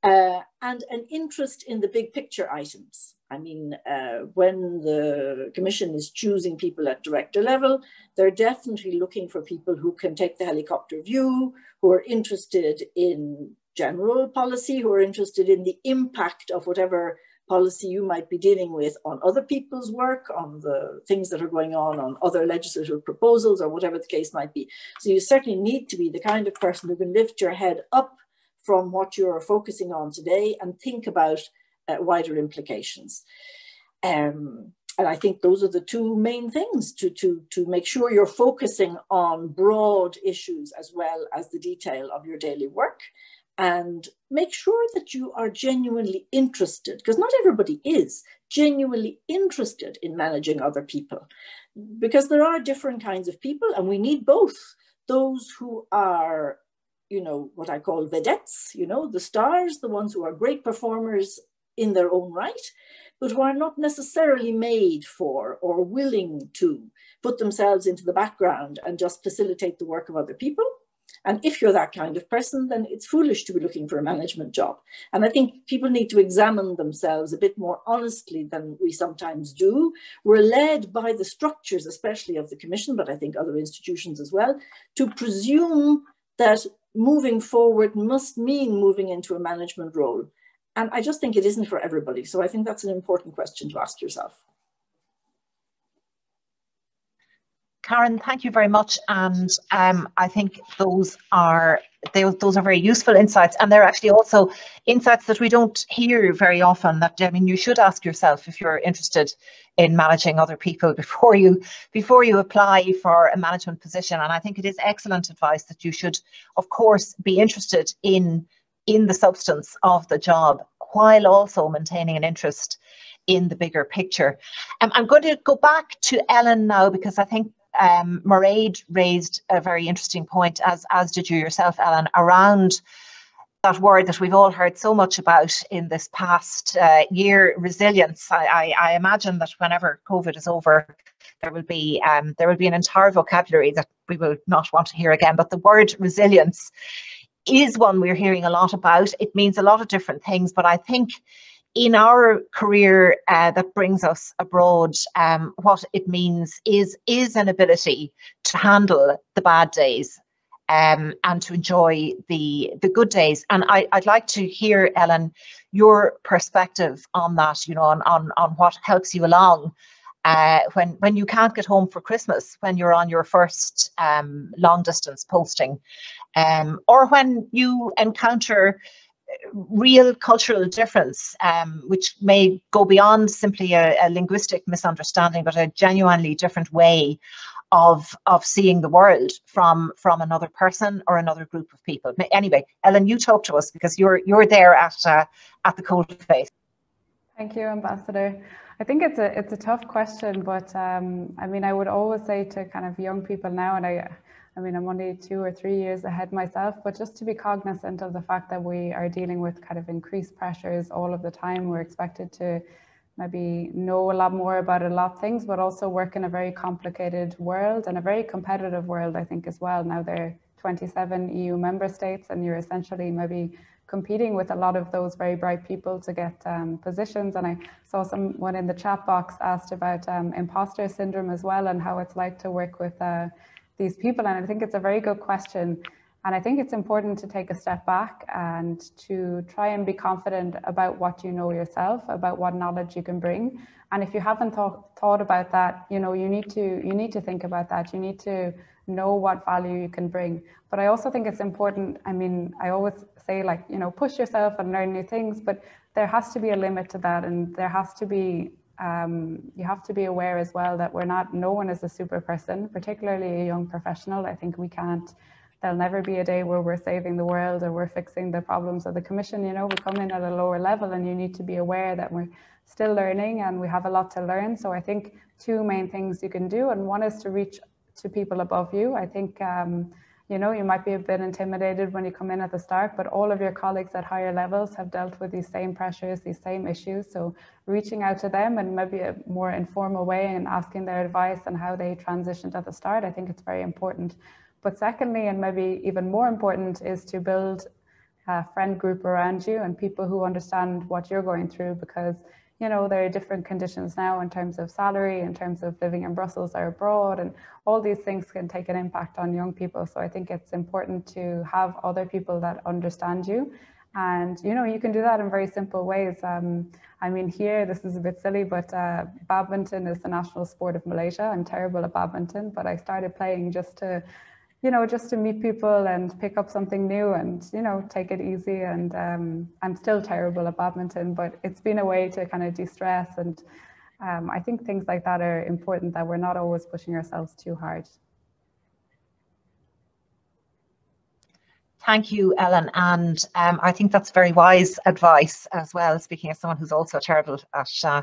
S3: uh, and an interest in the big picture items. I mean, uh, when the commission is choosing people at director level, they're definitely looking for people who can take the helicopter view, who are interested in general policy, who are interested in the impact of whatever policy you might be dealing with on other people's work, on the things that are going on, on other legislative proposals, or whatever the case might be. So you certainly need to be the kind of person who can lift your head up from what you're focusing on today and think about uh, wider implications. Um, and I think those are the two main things to, to, to make sure you're focusing on broad issues as well as the detail of your daily work and make sure that you are genuinely interested, because not everybody is genuinely interested in managing other people, because there are different kinds of people and we need both those who are you know, what I call vedettes, you know, the stars, the ones who are great performers in their own right, but who are not necessarily made for or willing to put themselves into the background and just facilitate the work of other people. And if you're that kind of person, then it's foolish to be looking for a management job. And I think people need to examine themselves a bit more honestly than we sometimes do. We're led by the structures, especially of the Commission, but I think other institutions as well, to presume that moving forward must mean moving into a management role. And I just think it isn't for everybody. So I think that's an important question to ask yourself.
S1: Karen, thank you very much. And um, I think those are they, those are very useful insights, and they're actually also insights that we don't hear very often. That I mean, you should ask yourself if you're interested in managing other people before you before you apply for a management position. And I think it is excellent advice that you should, of course, be interested in in the substance of the job while also maintaining an interest in the bigger picture. Um, I'm going to go back to Ellen now because I think um, Mairead raised a very interesting point, as as did you yourself, Ellen, around that word that we've all heard so much about in this past uh, year, resilience. I, I, I, imagine that whenever COVID is over, there will be um, there will be an entire vocabulary that we will not want to hear again. But the word resilience is one we're hearing a lot about. It means a lot of different things, but I think in our career uh, that brings us abroad, um, what it means is is an ability to handle the bad days um, and to enjoy the the good days. And I, would like to hear, Ellen, your perspective on that. You know, on on, on what helps you along uh, when when you can't get home for Christmas, when you're on your first um, long distance posting, um, or when you encounter real cultural difference, um, which may go beyond simply a, a, linguistic misunderstanding, but a genuinely different way of of seeing the world from from another person or another group of people. Anyway, Ellen, you talk to us because you're you're there at uh, at the cold face.
S4: Thank you, Ambassador. I think it's a it's a tough question, but um, I mean, I would always say to kind of young people now, and I I mean, I'm only two or three years ahead myself, but just to be cognizant of the fact that we are dealing with kind of increased pressures all of the time. We're expected to maybe know a lot more about a lot of things, but also work in a very complicated world and a very competitive world, I think, as well. Now there are 27 EU member states, and you're essentially maybe competing with a lot of those very bright people to get um, positions. And I saw someone in the chat box asked about um, imposter syndrome as well and how it's like to work with uh, these people? And I think it's a very good question. And I think it's important to take a step back and to try and be confident about what you know yourself, about what knowledge you can bring. And if you haven't thought, thought about that, you know, you need to you need to think about that. You need to know what value you can bring. But I also think it's important. I mean, I always say like, you know, push yourself and learn new things, but there has to be a limit to that and there has to be um, you have to be aware as well that we're not, no one is a super person, particularly a young professional. I think we can't, there'll never be a day where we're saving the world or we're fixing the problems of the commission. You know, we come in at a lower level and you need to be aware that we're still learning and we have a lot to learn. So I think two main things you can do, and one is to reach to people above you. I think um, you know, you might be a bit intimidated when you come in at the start, but all of your colleagues at higher levels have dealt with these same pressures, these same issues. So reaching out to them and maybe a more informal way and asking their advice and how they transitioned at the start, I think it's very important. But secondly, and maybe even more important, is to build a friend group around you and people who understand what you're going through because you know there are different conditions now in terms of salary in terms of living in brussels or abroad and all these things can take an impact on young people. So i think it's important to have other people that understand you. And you know you can do that in very simple ways. Um, i mean here this is a bit silly but uh, badminton is the national sport of malaysia. I'm terrible at badminton but i started playing just to you know just to meet people and pick up something new and you know take it easy. And um, i'm still terrible at badminton but it's been a way to kind of de-stress. And um, i think things like that are important that we're not always pushing ourselves too hard
S1: Thank you, Ellen. And um, I think that's very wise advice as well, speaking as someone who's also terrible at, uh,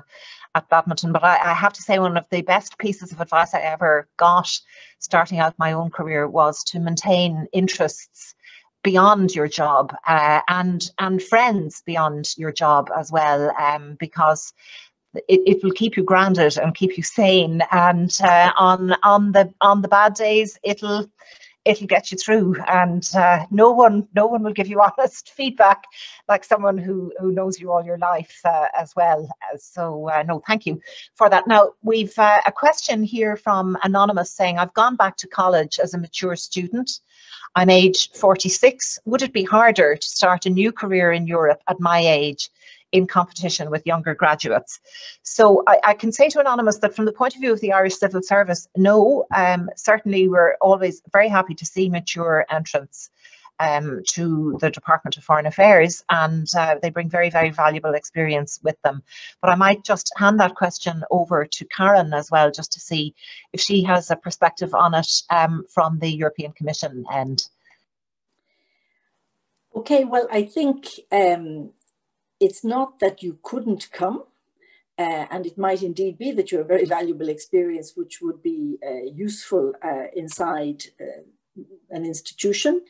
S1: at badminton. But I, I, have to say, one of the best pieces of advice I ever got starting out my own career was to maintain interests beyond your job uh, and and friends beyond your job as well um, because it, it will keep you grounded and keep you sane and uh, on on the on the bad days it'll it'll get you through and uh, no one no one will give you honest feedback like someone who who knows you all your life uh, as well. So uh, no thank you for that. Now we've uh, a question here from anonymous saying i've gone back to college as a mature student. I'm age 46 would it be harder to start a new career in europe at my age in competition with younger graduates. So I, I, can say to Anonymous that from the point of view of the Irish Civil Service, no, um, certainly we're always very happy to see mature entrants um, to the Department of Foreign Affairs and uh, they bring very, very valuable experience with them. But I might just hand that question over to Karen as well, just to see if she has a perspective on it um, from the European Commission end.
S3: Okay, well, I think um, it's not that you couldn't come, uh, and it might indeed be that you have a very valuable experience which would be uh, useful uh, inside uh, an institution.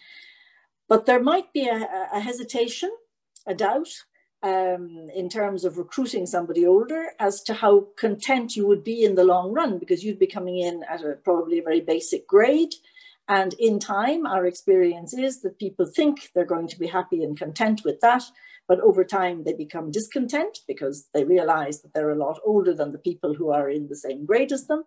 S3: But there might be a, a hesitation, a doubt um, in terms of recruiting somebody older as to how content you would be in the long run because you'd be coming in at a, probably a very basic grade. And in time, our experience is that people think they're going to be happy and content with that. But over time, they become discontent because they realize that they're a lot older than the people who are in the same grade as them.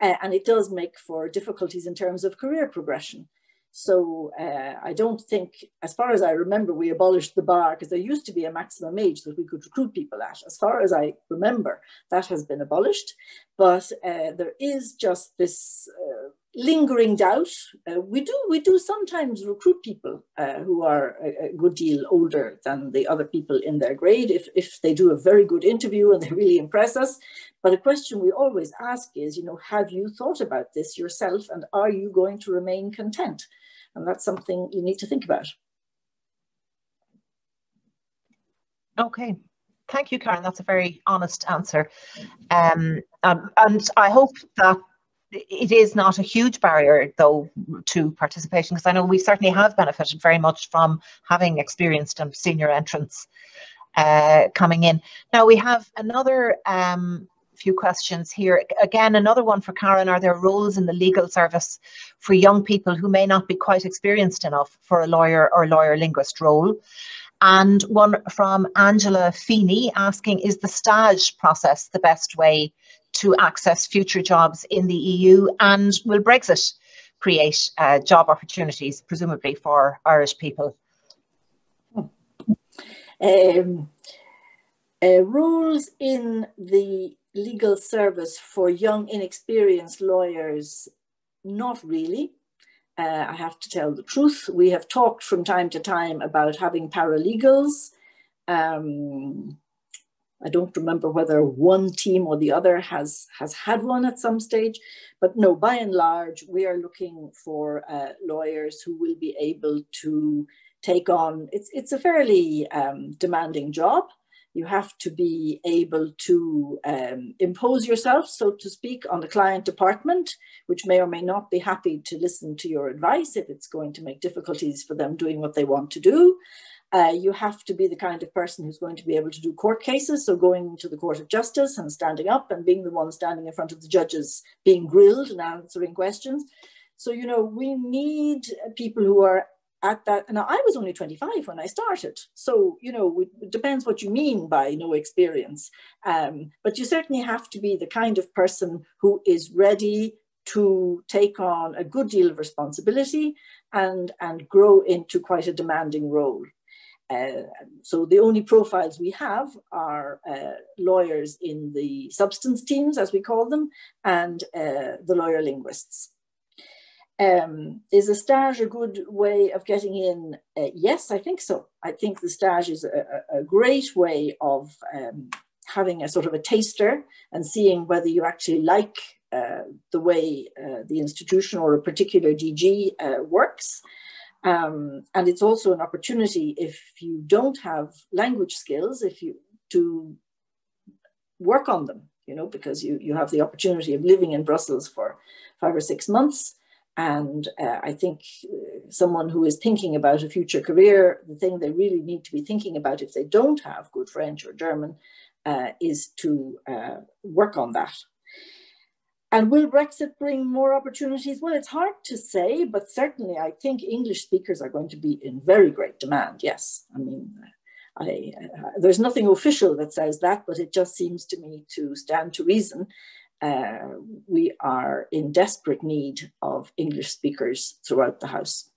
S3: Uh, and it does make for difficulties in terms of career progression. So uh, I don't think, as far as I remember, we abolished the bar because there used to be a maximum age that we could recruit people at. As far as I remember, that has been abolished. But uh, there is just this uh, lingering doubt. Uh, we do we do sometimes recruit people uh, who are a, a, good deal older than the other people in their grade if, if they do a very good interview and they really impress us. But a question we always ask is, you know, have you thought about this yourself and are you going to remain content? And that's something you need to think about.
S1: Okay, thank you, Karen. That's a very honest answer. Um, um, and I hope that it is not a huge barrier, though, to participation, because I know we certainly have benefited very much from having experienced and senior entrants uh, coming in. Now we have another um, few questions here. Again, another one for Karen. Are there roles in the legal service for young people who may not be quite experienced enough for a lawyer or lawyer linguist role? And one from Angela Feeney asking, is the stage process the best way to access future jobs in the EU? And will Brexit create uh, job opportunities, presumably for Irish people?
S3: Um, uh, rules in the legal service for young, inexperienced lawyers, not really. Uh, I have to tell the truth. We have talked from time to time about having paralegals. Um, I don't remember whether one team or the other has, has had one at some stage, but no, by and large, we are looking for uh, lawyers who will be able to take on, it's, it's a fairly um, demanding job. You have to be able to um, impose yourself, so to speak, on the client department, which may or may not be happy to listen to your advice if it's going to make difficulties for them doing what they want to do. Uh, you have to be the kind of person who's going to be able to do court cases. So going to the Court of Justice and standing up and being the one standing in front of the judges, being grilled and answering questions. So, you know, we need people who are at that, now I was only 25 when I started. So, you know, it depends what you mean by no experience. Um, but you certainly have to be the kind of person who is ready to take on a good deal of responsibility and, and grow into quite a demanding role. Uh, so the only profiles we have are uh, lawyers in the substance teams, as we call them, and uh, the lawyer linguists. Um, is a stage a good way of getting in? Uh, yes, I think so. I think the stage is a, a great way of um, having a sort of a taster and seeing whether you actually like uh, the way the institution or a particular DG works. Um, and it's also an opportunity if you don't have language skills, if you to work on them, you know, because you, you have the opportunity of living in Brussels for five or six months. And uh, I think uh, someone who is thinking about a future career, the thing they really need to be thinking about if they don't have good French or German uh, is to work on that. And will Brexit bring more opportunities? Well, it's hard to say, but certainly I think English speakers are going to be in very great demand. Yes. I mean, I, uh, there's nothing official that says that, but it just seems to me to stand to reason. Uh, we are in desperate need of English speakers throughout the House.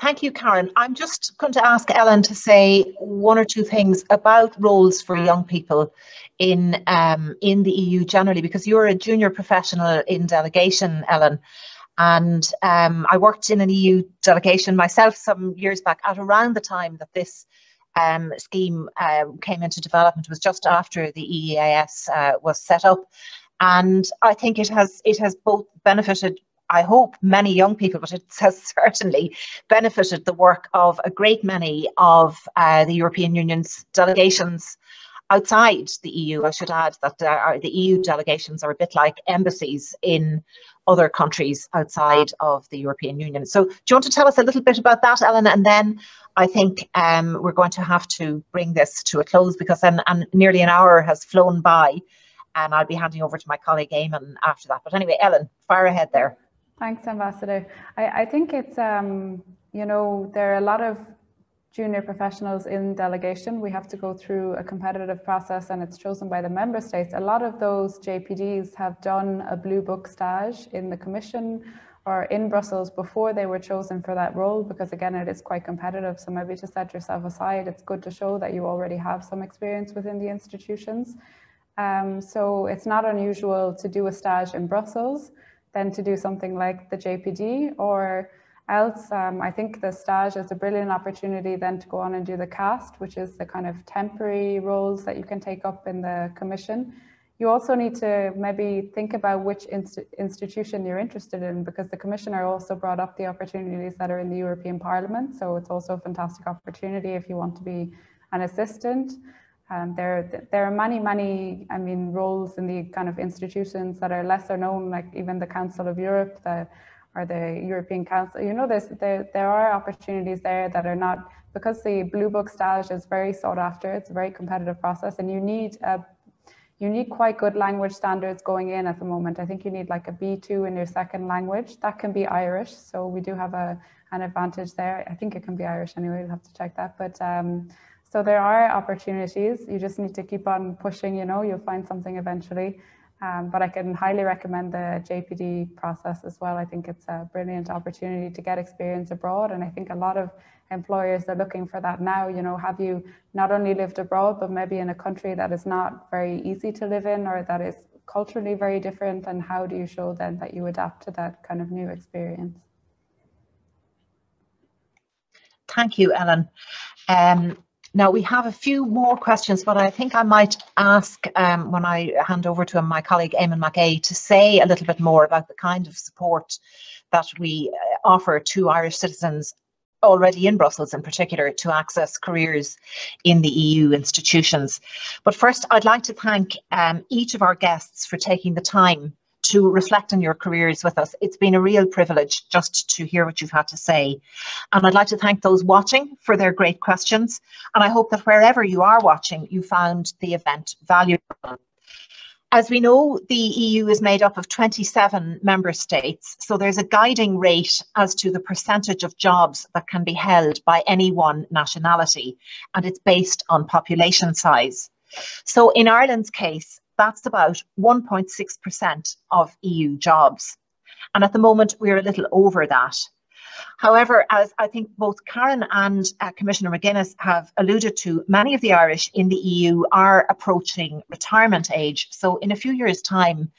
S1: Thank you, Karen. I'm just going to ask Ellen to say one or two things about roles for young people in um, in the EU generally, because you're a junior professional in delegation, Ellen. And um, I worked in an EU delegation myself some years back at around the time that this um, scheme uh, came into development. It was just after the EEAS uh, was set up. And I think it has it has both benefited I hope many young people, but it has certainly benefited the work of a great many of uh, the European Union's delegations outside the EU. I should add that uh, the EU delegations are a bit like embassies in other countries outside of the European Union. So, do you want to tell us a little bit about that, Ellen? And then I think um, we're going to have to bring this to a close because then nearly an hour has flown by, and I'll be handing over to my colleague Eamon after that. But anyway, Ellen, fire ahead there.
S4: Thanks, Ambassador. I, I think it's, um, you know, there are a lot of junior professionals in delegation. We have to go through a competitive process and it's chosen by the member states. A lot of those JPDs have done a blue book stage in the Commission or in Brussels before they were chosen for that role because again it is quite competitive so maybe to set yourself aside it's good to show that you already have some experience within the institutions um, so it's not unusual to do a stage in Brussels than to do something like the JPD or else um, I think the stage is a brilliant opportunity then to go on and do the CAST, which is the kind of temporary roles that you can take up in the commission. You also need to maybe think about which inst institution you're interested in because the commissioner also brought up the opportunities that are in the European Parliament. So it's also a fantastic opportunity if you want to be an assistant. Um, there, there are many, many, I mean, roles in the kind of institutions that are lesser known, like even the Council of Europe the, or the European Council. You know, there's, there, there are opportunities there that are not, because the Blue Book stage is very sought after, it's a very competitive process, and you need a, you need quite good language standards going in at the moment. I think you need like a B2 in your second language. That can be Irish, so we do have a, an advantage there. I think it can be Irish anyway, we'll have to check that. But um, so there are opportunities. You just need to keep on pushing, you know, you'll find something eventually. Um, but I can highly recommend the JPD process as well. I think it's a brilliant opportunity to get experience abroad. And I think a lot of employers are looking for that now. You know, have you not only lived abroad, but maybe in a country that is not very easy to live in or that is culturally very different? And how do you show then that you adapt to that kind of new experience?
S1: Thank you, Ellen. Um, now we have a few more questions, but I think I might ask um, when I hand over to my colleague Eamon McGee to say a little bit more about the kind of support that we uh, offer to Irish citizens already in Brussels in particular to access careers in the EU institutions. But first, I'd like to thank um, each of our guests for taking the time to reflect on your careers with us. It's been a real privilege just to hear what you've had to say. And I'd like to thank those watching for their great questions. And I hope that wherever you are watching, you found the event valuable. As we know, the EU is made up of 27 member states, so there's a guiding rate as to the percentage of jobs that can be held by any one nationality, and it's based on population size. So in Ireland's case, that's about 1.6% of EU jobs. And at the moment, we're a little over that. However, as I think both Karen and uh, Commissioner McGuinness have alluded to, many of the Irish in the EU are approaching retirement age. So in a few years' time,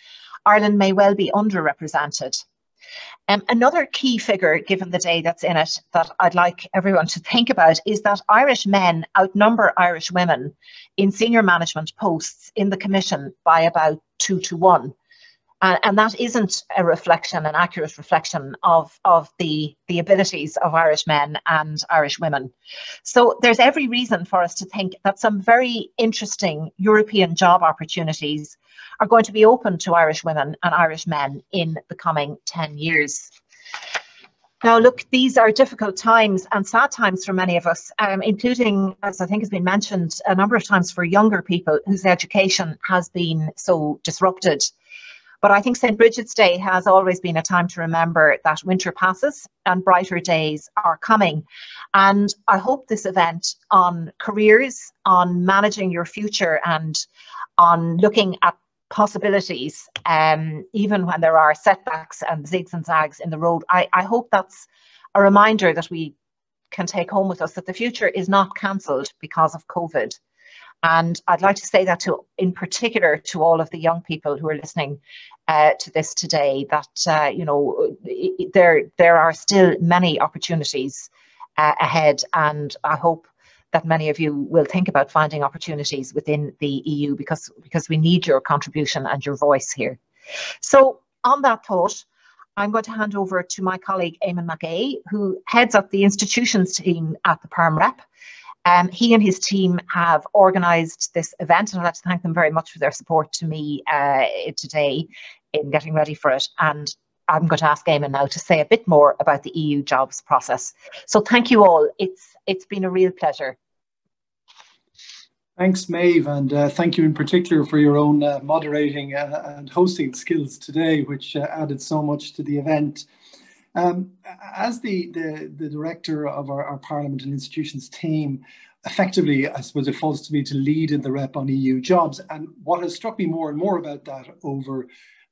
S1: Ireland may well be underrepresented. Um, another key figure, given the day that's in it, that I'd like everyone to think about is that Irish men outnumber Irish women in senior management posts in the Commission by about two to one. Uh, and that isn't a reflection, an accurate reflection of, of the, the abilities of Irish men and Irish women. So there's every reason for us to think that some very interesting European job opportunities are going to be open to Irish women and Irish men in the coming 10 years. Now, look, these are difficult times and sad times for many of us, um, including, as I think has been mentioned a number of times, for younger people whose education has been so disrupted. But I think St. Brigid's Day has always been a time to remember that winter passes and brighter days are coming. And I hope this event on careers, on managing your future, and on looking at possibilities, um, even when there are setbacks and zigs and zags in the road, I, I hope that's a reminder that we can take home with us that the future is not cancelled because of COVID. And I'd like to say that to, in particular, to all of the young people who are listening uh, to this today, that uh, you know there there are still many opportunities uh, ahead, and I hope that many of you will think about finding opportunities within the EU because because we need your contribution and your voice here. So on that thought. I'm going to hand over to my colleague Eamon McGee, who heads up the institutions team at the Perm Rep. Um, he and his team have organised this event, and I'd like to thank them very much for their support to me uh, today in getting ready for it. And I'm going to ask Eamon now to say a bit more about the EU jobs process. So thank you all. It's it's been a real pleasure.
S5: Thanks, Maeve, and uh, thank you in particular for your own uh, moderating uh, and hosting skills today, which uh, added so much to the event. Um, as the, the, the, director of our, our, Parliament and Institutions team, effectively, I suppose it falls to me to lead in the rep on EU jobs. And what has struck me more and more about that over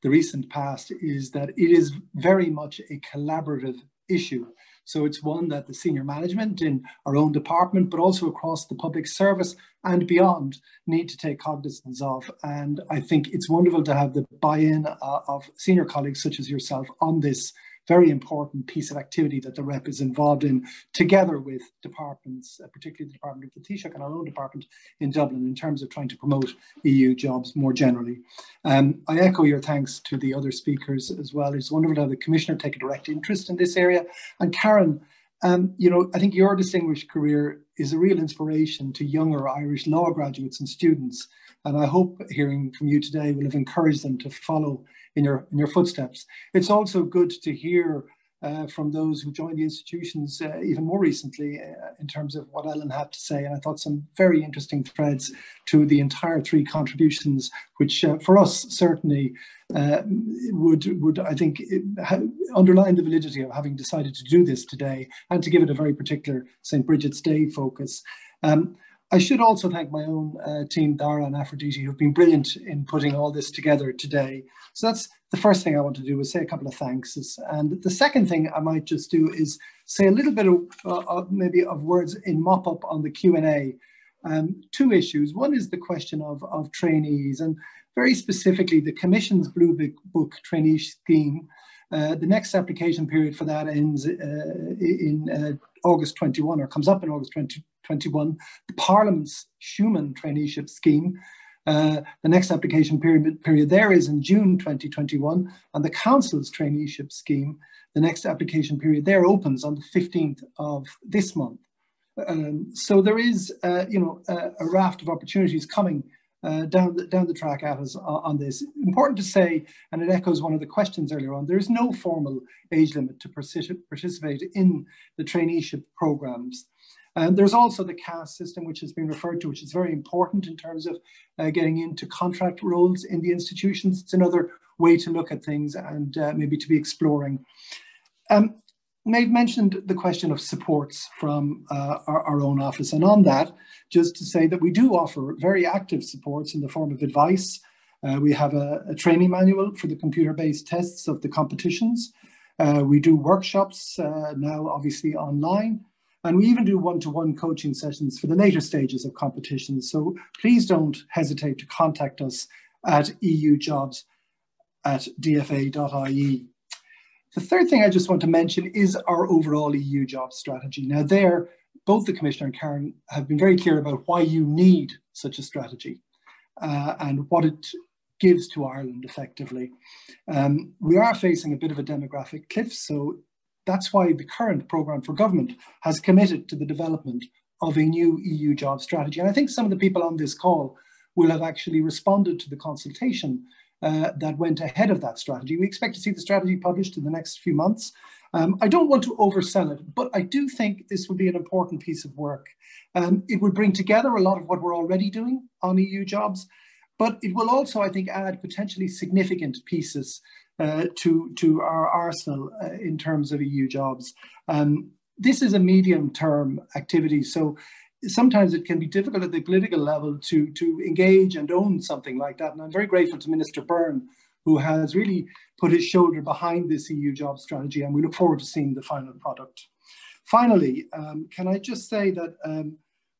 S5: the recent past is that it is very much a collaborative issue. So it's one that the senior management in our own department, but also across the public service and beyond, need to take cognizance of. And I think it's wonderful to have the buy-in uh, of senior colleagues such as yourself on this very important piece of activity that the rep is involved in, together with departments, uh, particularly the Department of the Taoiseach and our own department in Dublin, in terms of trying to promote EU jobs more generally. Um, I echo your thanks to the other speakers as well. It's wonderful to have the Commissioner take a direct interest in this area. And Karen, um, you know, I think your distinguished career is a real inspiration to younger Irish law graduates and students. And I hope hearing from you today will have encouraged them to follow in your in your footsteps. It's also good to hear uh, from those who joined the institutions uh, even more recently uh, in terms of what Ellen had to say. And I thought some very interesting threads to the entire three contributions, which uh, for us certainly uh, would, would I think, underline the validity of having decided to do this today and to give it a very particular St. Brigid's Day focus. Um, I should also thank my own uh, team, Dara and Aphrodite, who've been brilliant in putting all this together today. So that's the first thing I want to do is say a couple of thanks. And the second thing I might just do is say a little bit of, uh, of maybe of words in mop up on the Q&A. Um, two issues. One is the question of, of trainees and very specifically the Commission's Blue Book trainee scheme. Uh, the next application period for that ends uh, in uh, August 21 or comes up in August 20, 2021, the Parliament's Schuman traineeship scheme. Uh, the next application period, period there is in June 2021, and the Council's traineeship scheme, the next application period there opens on the 15th of this month. Um, so there is, uh, you know, a, a, raft of opportunities coming uh, down the, down the track at us on this. Important to say, and it echoes one of the questions earlier on, there is no formal age limit to participate in the traineeship programs. And there's also the CAST system, which has been referred to, which is very important in terms of uh, getting into contract roles in the institutions. It's another way to look at things and uh, maybe to be exploring. Um, Maeve mentioned the question of supports from uh, our, our, own office. And on that, just to say that we do offer very active supports in the form of advice. Uh, we have a, a, training manual for the computer-based tests of the competitions. Uh, we do workshops uh, now, obviously online. And we even do one-to-one -one coaching sessions for the later stages of competitions. So please don't hesitate to contact us at eujobs at dfa.ie. The third thing I just want to mention is our overall EU job strategy. Now there, both the Commissioner and Karen have been very clear about why you need such a strategy uh, and what it gives to Ireland effectively. Um, we are facing a bit of a demographic cliff, so that's why the current programme for government has committed to the development of a new EU job strategy. And I think some of the people on this call will have actually responded to the consultation uh, that went ahead of that strategy. We expect to see the strategy published in the next few months. Um, I don't want to oversell it, but I do think this would be an important piece of work. Um, it would bring together a lot of what we're already doing on EU jobs, but it will also, I think, add potentially significant pieces uh, to, to our arsenal uh, in terms of EU jobs. Um, this is a medium term activity, so sometimes it can be difficult at the political level to, to engage and own something like that. And I'm very grateful to Minister Byrne, who has really put his shoulder behind this EU job strategy, and we look forward to seeing the final product. Finally, um, can I just say that um,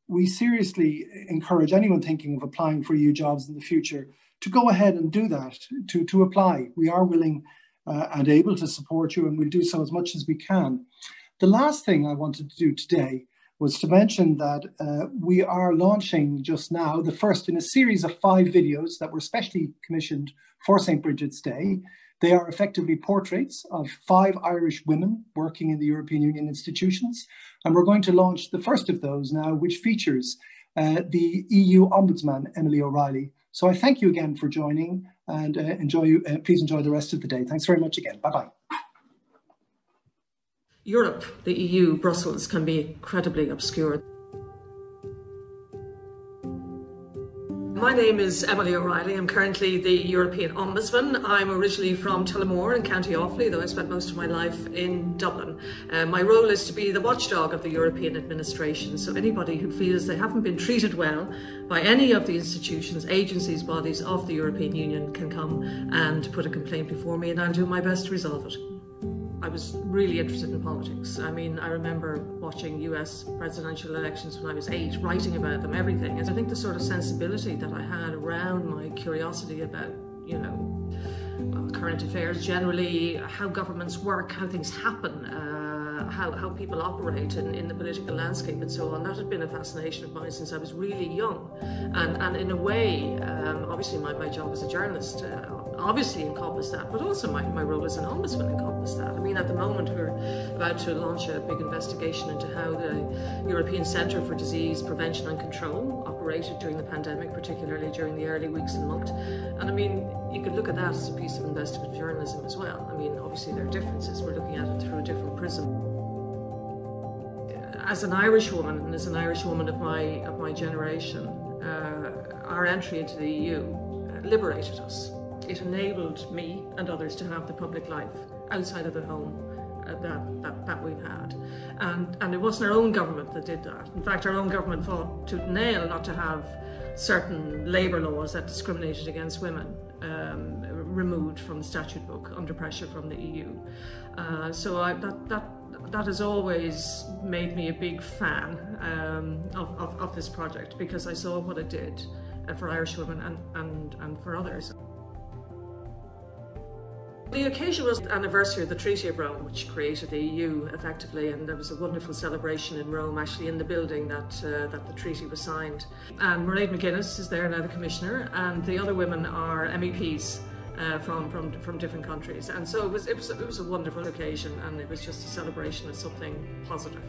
S5: we seriously encourage anyone thinking of applying for EU jobs in the future to go ahead and do that, to, to apply. We are willing uh, and able to support you, and we'll do so as much as we can. The last thing I wanted to do today was to mention that uh, we are launching just now the first in a series of five videos that were specially commissioned for St. Brigid's Day. They are effectively portraits of five Irish women working in the European Union institutions. And we're going to launch the first of those now, which features uh, the EU Ombudsman, Emily O'Reilly. So I thank you again for joining and uh, enjoy, uh, please enjoy the rest of the day. Thanks very much again. Bye-bye.
S6: Europe, the EU, Brussels can be incredibly obscure. My name is Emily O'Reilly. I'm currently the European Ombudsman. I'm originally from Tullamore in County Offaly, though I spent most of my life in Dublin. Uh, my role is to be the watchdog of the European administration, so anybody who feels they haven't been treated well by any of the institutions, agencies, bodies of the European Union can come and put a complaint before me and I'll do my best to resolve it. I was really interested in politics. I mean, I remember watching US presidential elections when I was eight, writing about them, everything. And I think the sort of sensibility that I had around my curiosity about, you know, uh, current affairs generally, how governments work, how things happen, uh, how, how people operate in, in the political landscape and so on. That had been a fascination of mine since I was really young. And, and in a way, um, obviously my, my job as a journalist uh, obviously encompass that, but also my, my role as an ombudsman encompass that. I mean, at the moment we're about to launch a big investigation into how the European Centre for Disease Prevention and Control operated during the pandemic, particularly during the early weeks and months. And I mean, you could look at that as a piece of investigative journalism as well. I mean, obviously there are differences. We're looking at it through a different prism. As an Irish woman, and as an Irish woman of my of my generation, uh, our entry into the EU liberated us it enabled me and others to have the public life outside of the home uh, that, that, that we've had. And, and it wasn't our own government that did that. In fact, our own government fought to nail not to have certain labour laws that discriminated against women um, removed from the statute book under pressure from the EU. Uh, so I, that, that, that has always made me a big fan um, of, of, of, this project because I saw what it did uh, for Irish women and, and, and for others. The occasion was the anniversary of the Treaty of Rome, which created the EU effectively, and there was a wonderful celebration in Rome, actually in the building that uh, that the treaty was signed. And Mairead McGuinness is there now, the commissioner, and the other women are MEPs. Uh, from, from from different countries and so it was, it was it was a wonderful occasion and it was just a celebration of something positive